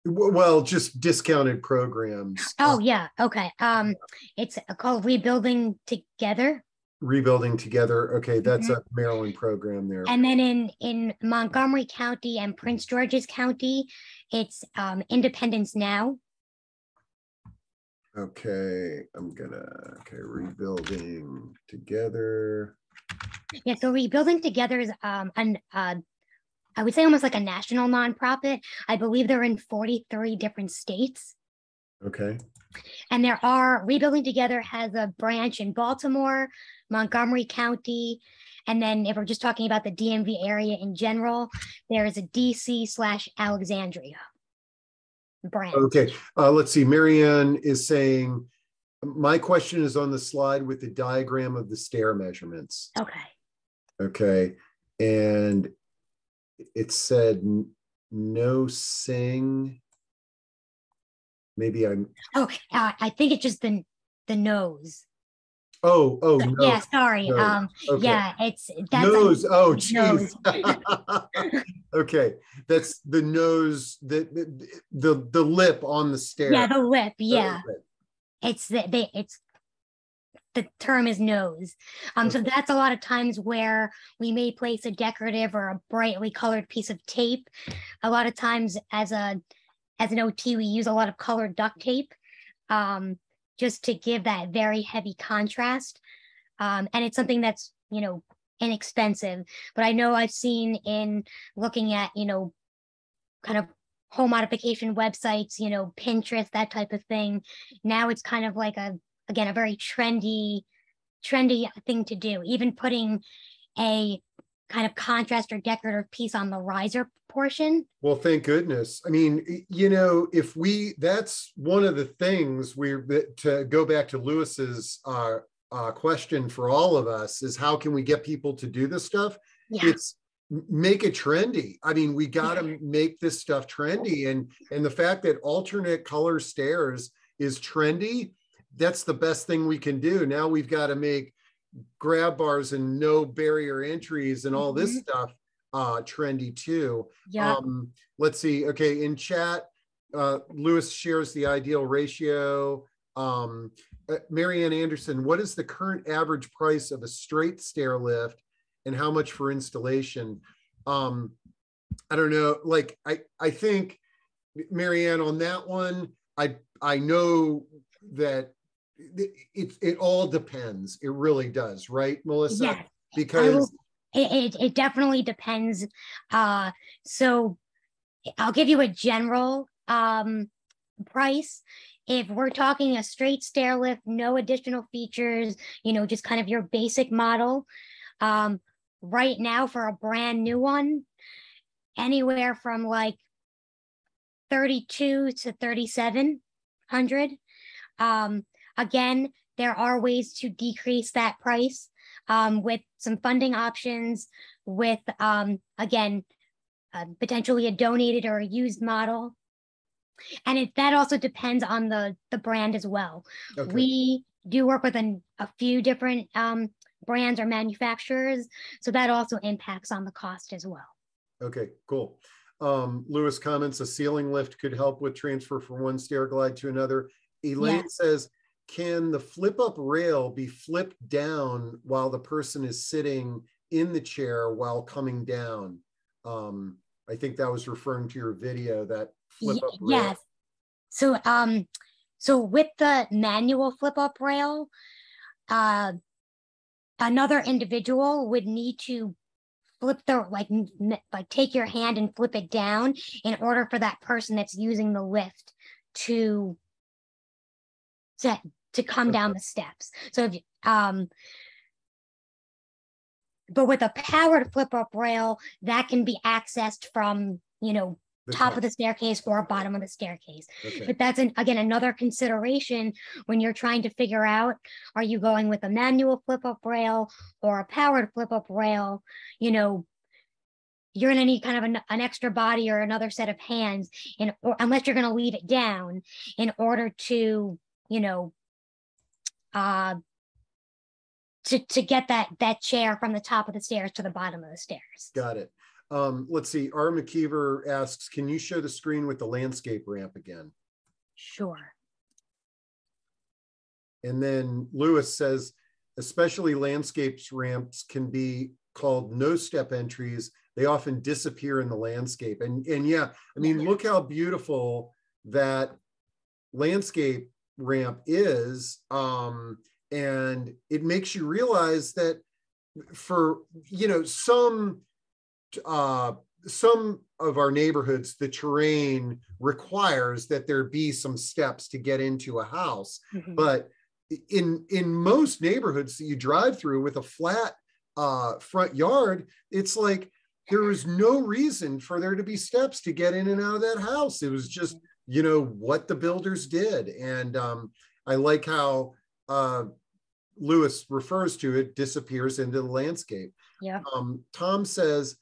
Well, just discounted programs. oh yeah okay um it's called rebuilding together Rebuilding Together. Okay, that's a Maryland program there. Mm-hmm. and then in in montgomery county and prince george's county it's um independence now Okay, I'm gonna, okay, Rebuilding Together. Yeah so rebuilding together is um an uh i would say almost like a national nonprofit i believe they're in 43 different states Okay, And there are Rebuilding Together has a branch in Baltimore, Montgomery County, and then if we're just talking about the DMV area in general, there is a DC slash Alexandria branch. okay. Uh, let's see. Marianne is saying, my question is on the slide with the diagram of the stair measurements. Okay. Okay, and it said nosing. Maybe I'm, Oh, uh, I think it's just the the nose. oh, oh, no. Yeah, sorry. nose. Um, Okay. yeah, it's that's Nose, oh, geez. Nose. Okay, that's the nose, the, the, the, the lip on the stair. yeah, the lip. The Yeah, lip. It's the they it's the term is nose. Um, so that's a lot of times where we may place a decorative or a brightly colored piece of tape. A lot of times as a as an OT, we use a lot of colored duct tape um, just to give that very heavy contrast. Um, and it's something that's, you know, inexpensive. But I know I've seen in looking at, you know, kind of home modification websites, you know, Pinterest, that type of thing. Now it's kind of like a, again, a very trendy, trendy thing to do. Even putting a kind of contrast or decorative piece on the riser portion. Well, thank goodness. I mean, you know, if we, that's one of the things we're, that- to go back to Louis's uh, uh, question for all of us is how can we get people to do this stuff? Yeah. It's make it trendy. I mean, we got to make this stuff trendy. And, and the fact that alternate color stairs is trendy, that's the best thing we can do. Now we've got to make grab bars and no barrier entries and all this Mhm. stuff uh trendy too. Yeah. Um, let's see. Okay, in chat, uh, Louis shares the ideal ratio. Um, uh, Marianne Anderson, what is the current average price of a straight stair lift, and how much for installation? Um, I don't know. Like, I I think Marianne on that one, I I know that it it, it all depends. It really does, right, Melissa? yes. Because It, it, it definitely depends. Uh, so I'll give you a general um, price. If we're talking a straight stair lift, no additional features, you know, just kind of your basic model. Um, right now, for a brand new one, anywhere from like 32 to 3700. Um, again, there are ways to decrease that price um, with some funding options, with um, again, uh, potentially a donated or a used model. And it, that also depends on the the brand as well. okay. We do work with an, a few different um, brands or manufacturers, so that also impacts on the cost as well. Okay, cool. Um, Louis comments, a ceiling lift could help with transfer from one stair glide to another. Elaine says, can the flip up rail be flipped down while the person is sitting in the chair while coming down? Um, I think that was referring to your video, that flip up. rail. Yes. So um so with the manual flip up rail, uh another individual would need to flip the like like take your hand and flip it down in order for that person that's using the lift to to to come down the steps. So if um but with a powered flip up rail that can be accessed from you know top of the staircase or bottom of the staircase. Okay. But that's an, again another consideration when you're trying to figure out are you going with a manual flip up rail or a powered flip up rail? You know, you're going to need kind of an, an extra body or another set of hands in or unless you're going to leave it down in order to, you know, uh to, to get that that chair from the top of the stairs to the bottom of the stairs. Got it. Um, let's see. R. McKeever asks, can you show the screen with the landscape ramp again? Sure. And then Louis says, especially landscapes ramps can be called no step entries. They often disappear in the landscape. And, and yeah, I mean, look how beautiful that landscape ramp is. Um, and it makes you realize that for, you know, some, uh, some of our neighborhoods, the terrain requires that there be some steps to get into a house. Mhm. But in in most neighborhoods that you drive through with a flat uh, front yard, it's like there is no reason for there to be steps to get in and out of that house. It was just you know what the builders did, and um, I like how uh, Louis refers to it disappears into the landscape. Yeah. Um, Tom says,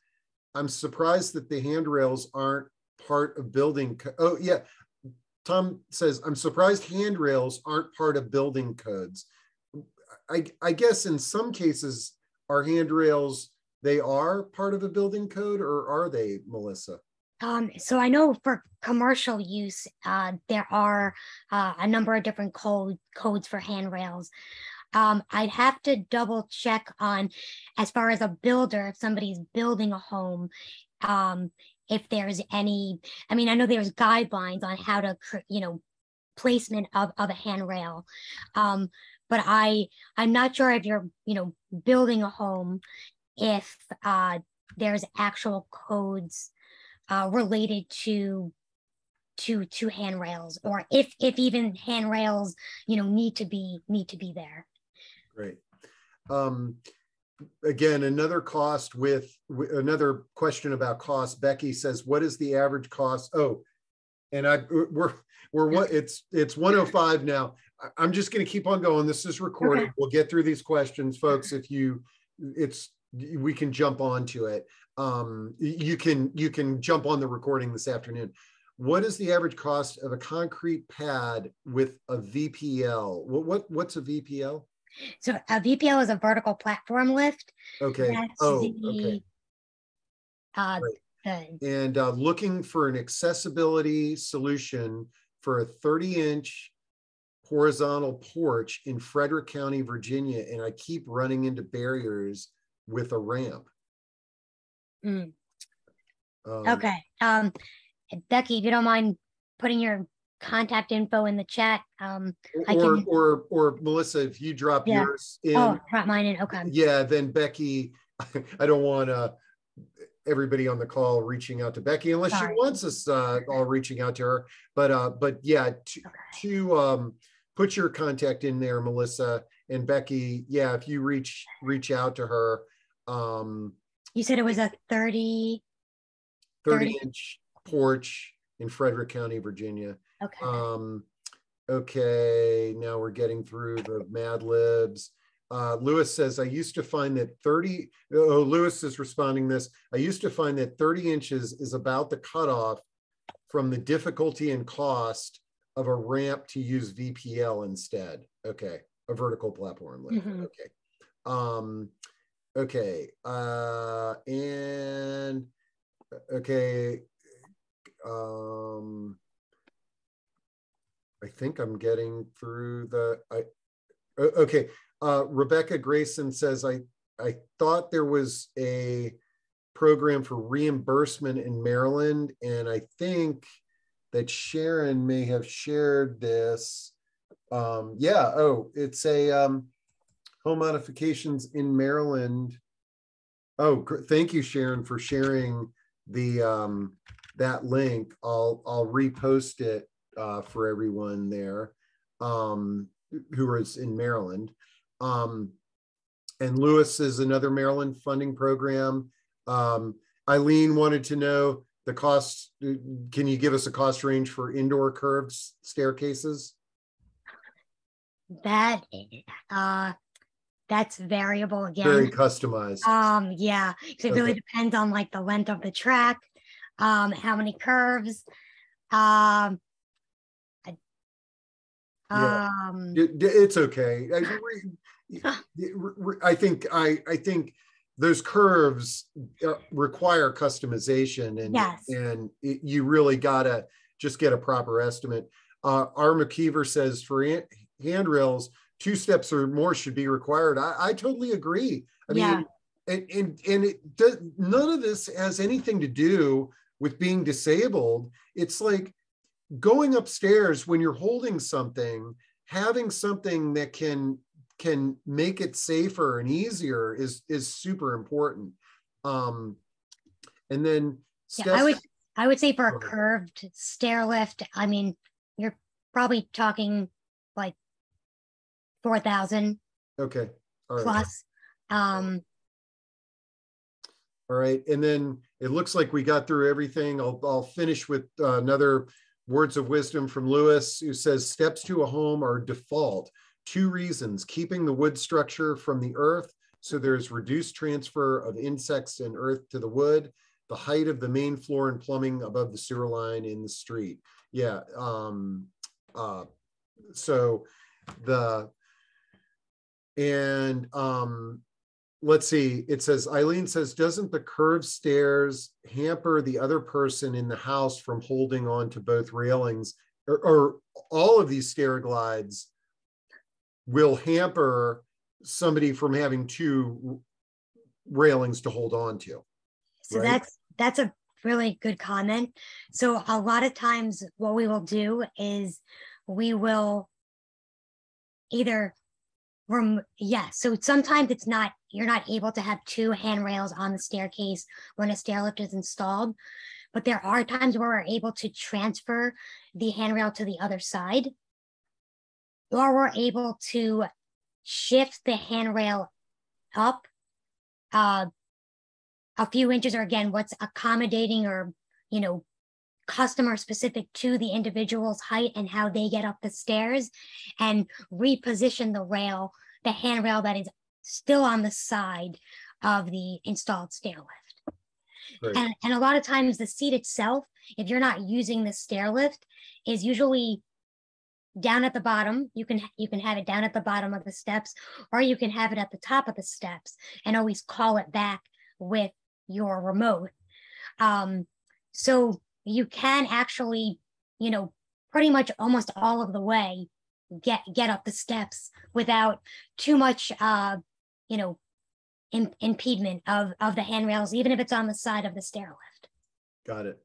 "I'm surprised that the handrails aren't part of building." Co- oh yeah, Tom says, I'm surprised handrails aren't part of building codes. I, I guess in some cases, are handrails, they are part of a building code or are they, Melissa? Um, so I know for commercial use, uh, there are uh, a number of different code codes for handrails. Um, I'd have to double check on, as far as a builder, if somebody's building a home, um, if there's any. I mean, I know there's guidelines on how to, you know, placement of of a handrail, um, but I I'm not sure if you're, you know, building a home, if uh, there's actual codes uh, related to to to handrails or if if even handrails you know need to be need to be there Great. Um, again, another cost with, another question about cost. Becky says, what is the average cost? Oh, and I we're we're what it's it's 105 now. I'm just going to keep on going. This is recorded. Okay. We'll get through these questions, folks. If you it's we can jump on to it. Um, you can you can jump on the recording this afternoon. What is the average cost of a concrete pad with a VPL? What what what's a VPL? So a vpl is a vertical platform lift Okay. that's Oh, the okay. uh Right. the And uh, looking for an accessibility solution for a 30 inch horizontal porch in Frederick County, Virginia. And I keep running into barriers with a ramp. mm, Um, okay um becky if you don't mind putting your contact info in the chat um I Or, can- or, or Melissa, if you drop Yeah. yours in, oh drop mine in okay yeah, then Becky, I don't want uh, everybody on the call reaching out to Becky unless she wants us uh, all reaching out to her. But uh, but yeah, to, okay to um, put your contact in there, Melissa and Becky. Yeah, if you reach reach out to her, um, you said it was a 30 30 30. inch porch in Frederick County, Virginia. Okay Um, okay, now we're getting through the Mad Libs. Uh, Louis says, I used to find that 30, oh, Louis is responding this. I used to find that 30 inches is about the cutoff from the difficulty and cost of a ramp to use VPL instead. Okay, a vertical platform. Mhm. Okay. Um, okay, uh, and okay, um, I think I'm getting through the, I, okay, uh, Rebecca Grayson says, I, I thought there was a program for reimbursement in Maryland, and I think that Sharon may have shared this. Um, yeah, oh, it's a, um, home modifications in Maryland. Oh, thank you, Sharon, for sharing the, um, that link. I'll, I'll repost it, uh, for everyone there, um, who is in Maryland. Um, and Louis is another Maryland funding program. Um, Eileen wanted to know the cost. Can you give us a cost range for indoor curved staircases? that uh that's variable again Very customized. Um, yeah, it really depends on like the length of the track, um, how many curves. Um, Yeah. um, It- it's okay. I, I think I I think those curves uh, require customization and Yes. and it, you really gotta just get a proper estimate. Uh, R. McKeever says for han- handrails, two steps or more should be required. I, I totally agree. I Yeah. mean, and and and it does none of this has anything to do with being disabled. It's like going upstairs when you're holding something, having something that can can make it safer and easier is is super important. Um, and then Yeah, I would I would say for a curved stair lift, I mean, you're probably talking like four thousand okay, all right. plus. Um, All right, and then it looks like we got through everything. I'll, I'll finish with uh, another words of wisdom from Louis, who says steps to a home are default. Two reasons, keeping the wood structure from the earth, so there's reduced transfer of insects and earth to the wood, the height of the main floor and plumbing above the sewer line in the street. Yeah, um, uh, so the, and um, let's see, it says, Eileen says, doesn't the curved stairs hamper the other person in the house from holding on to both railings? Or, or all of these stair glides will hamper somebody from having two railings to hold on to. so Right. that's that's a really good comment. So a lot of times what we will do is we will either rem- yeah, so sometimes it's not you're not able to have two handrails on the staircase when a stair lift is installed. But there are times where we're able to transfer the handrail to the other side. Or we're able to shift the handrail up uh, a few inches or again what's accommodating or you know customer specific to the individual's height and how they get up the stairs and reposition the rail the handrail that is still on the side of the installed stair lift. Great. and, and a lot of times the seat itself if you're not using the stair lift is usually down at the bottom. You can you can have it down at the bottom of the steps or you can have it at the top of the steps and always call it back with your remote. Um so you can actually you know pretty much almost all of the way get get up the steps without too much uh you know im- impediment of of the handrails even if it's on the side of the stair lift Got it.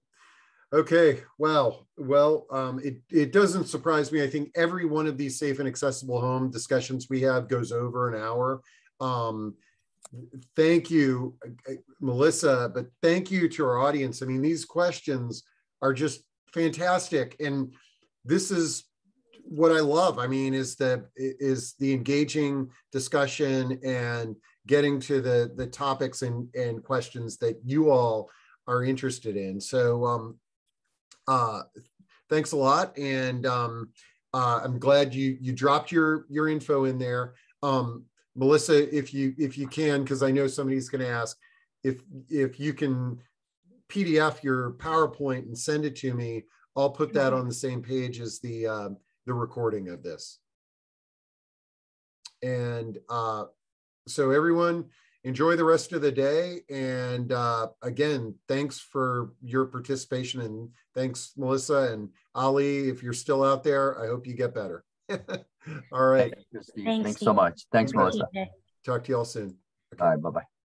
Okay, well, well, um, it, it doesn't surprise me. I think every one of these safe and accessible home discussions we have goes over an hour. Um, thank you, uh, Melissa, but thank you to our audience. I mean, these questions are just fantastic. And this is what I love. I mean, is the is the engaging discussion and getting to the the topics and, and questions that you all are interested in. So um, uh, thanks a lot. And um, uh, I'm glad you you dropped your your info in there. Um, Melissa, if you if you can, because I know somebody's going to ask if if you can PDF your PowerPoint and send it to me, I'll put that on the same page as the uh, the recording of this. And uh, so everyone, enjoy the rest of the day. And uh, again, thanks for your participation and thanks, Melissa and Ali. If you're still out there, I hope you get better. All right. Thank you, Steve. Thanks, Thanks so much. Thanks, Melissa. Talk to y'all soon. All right, bye-bye.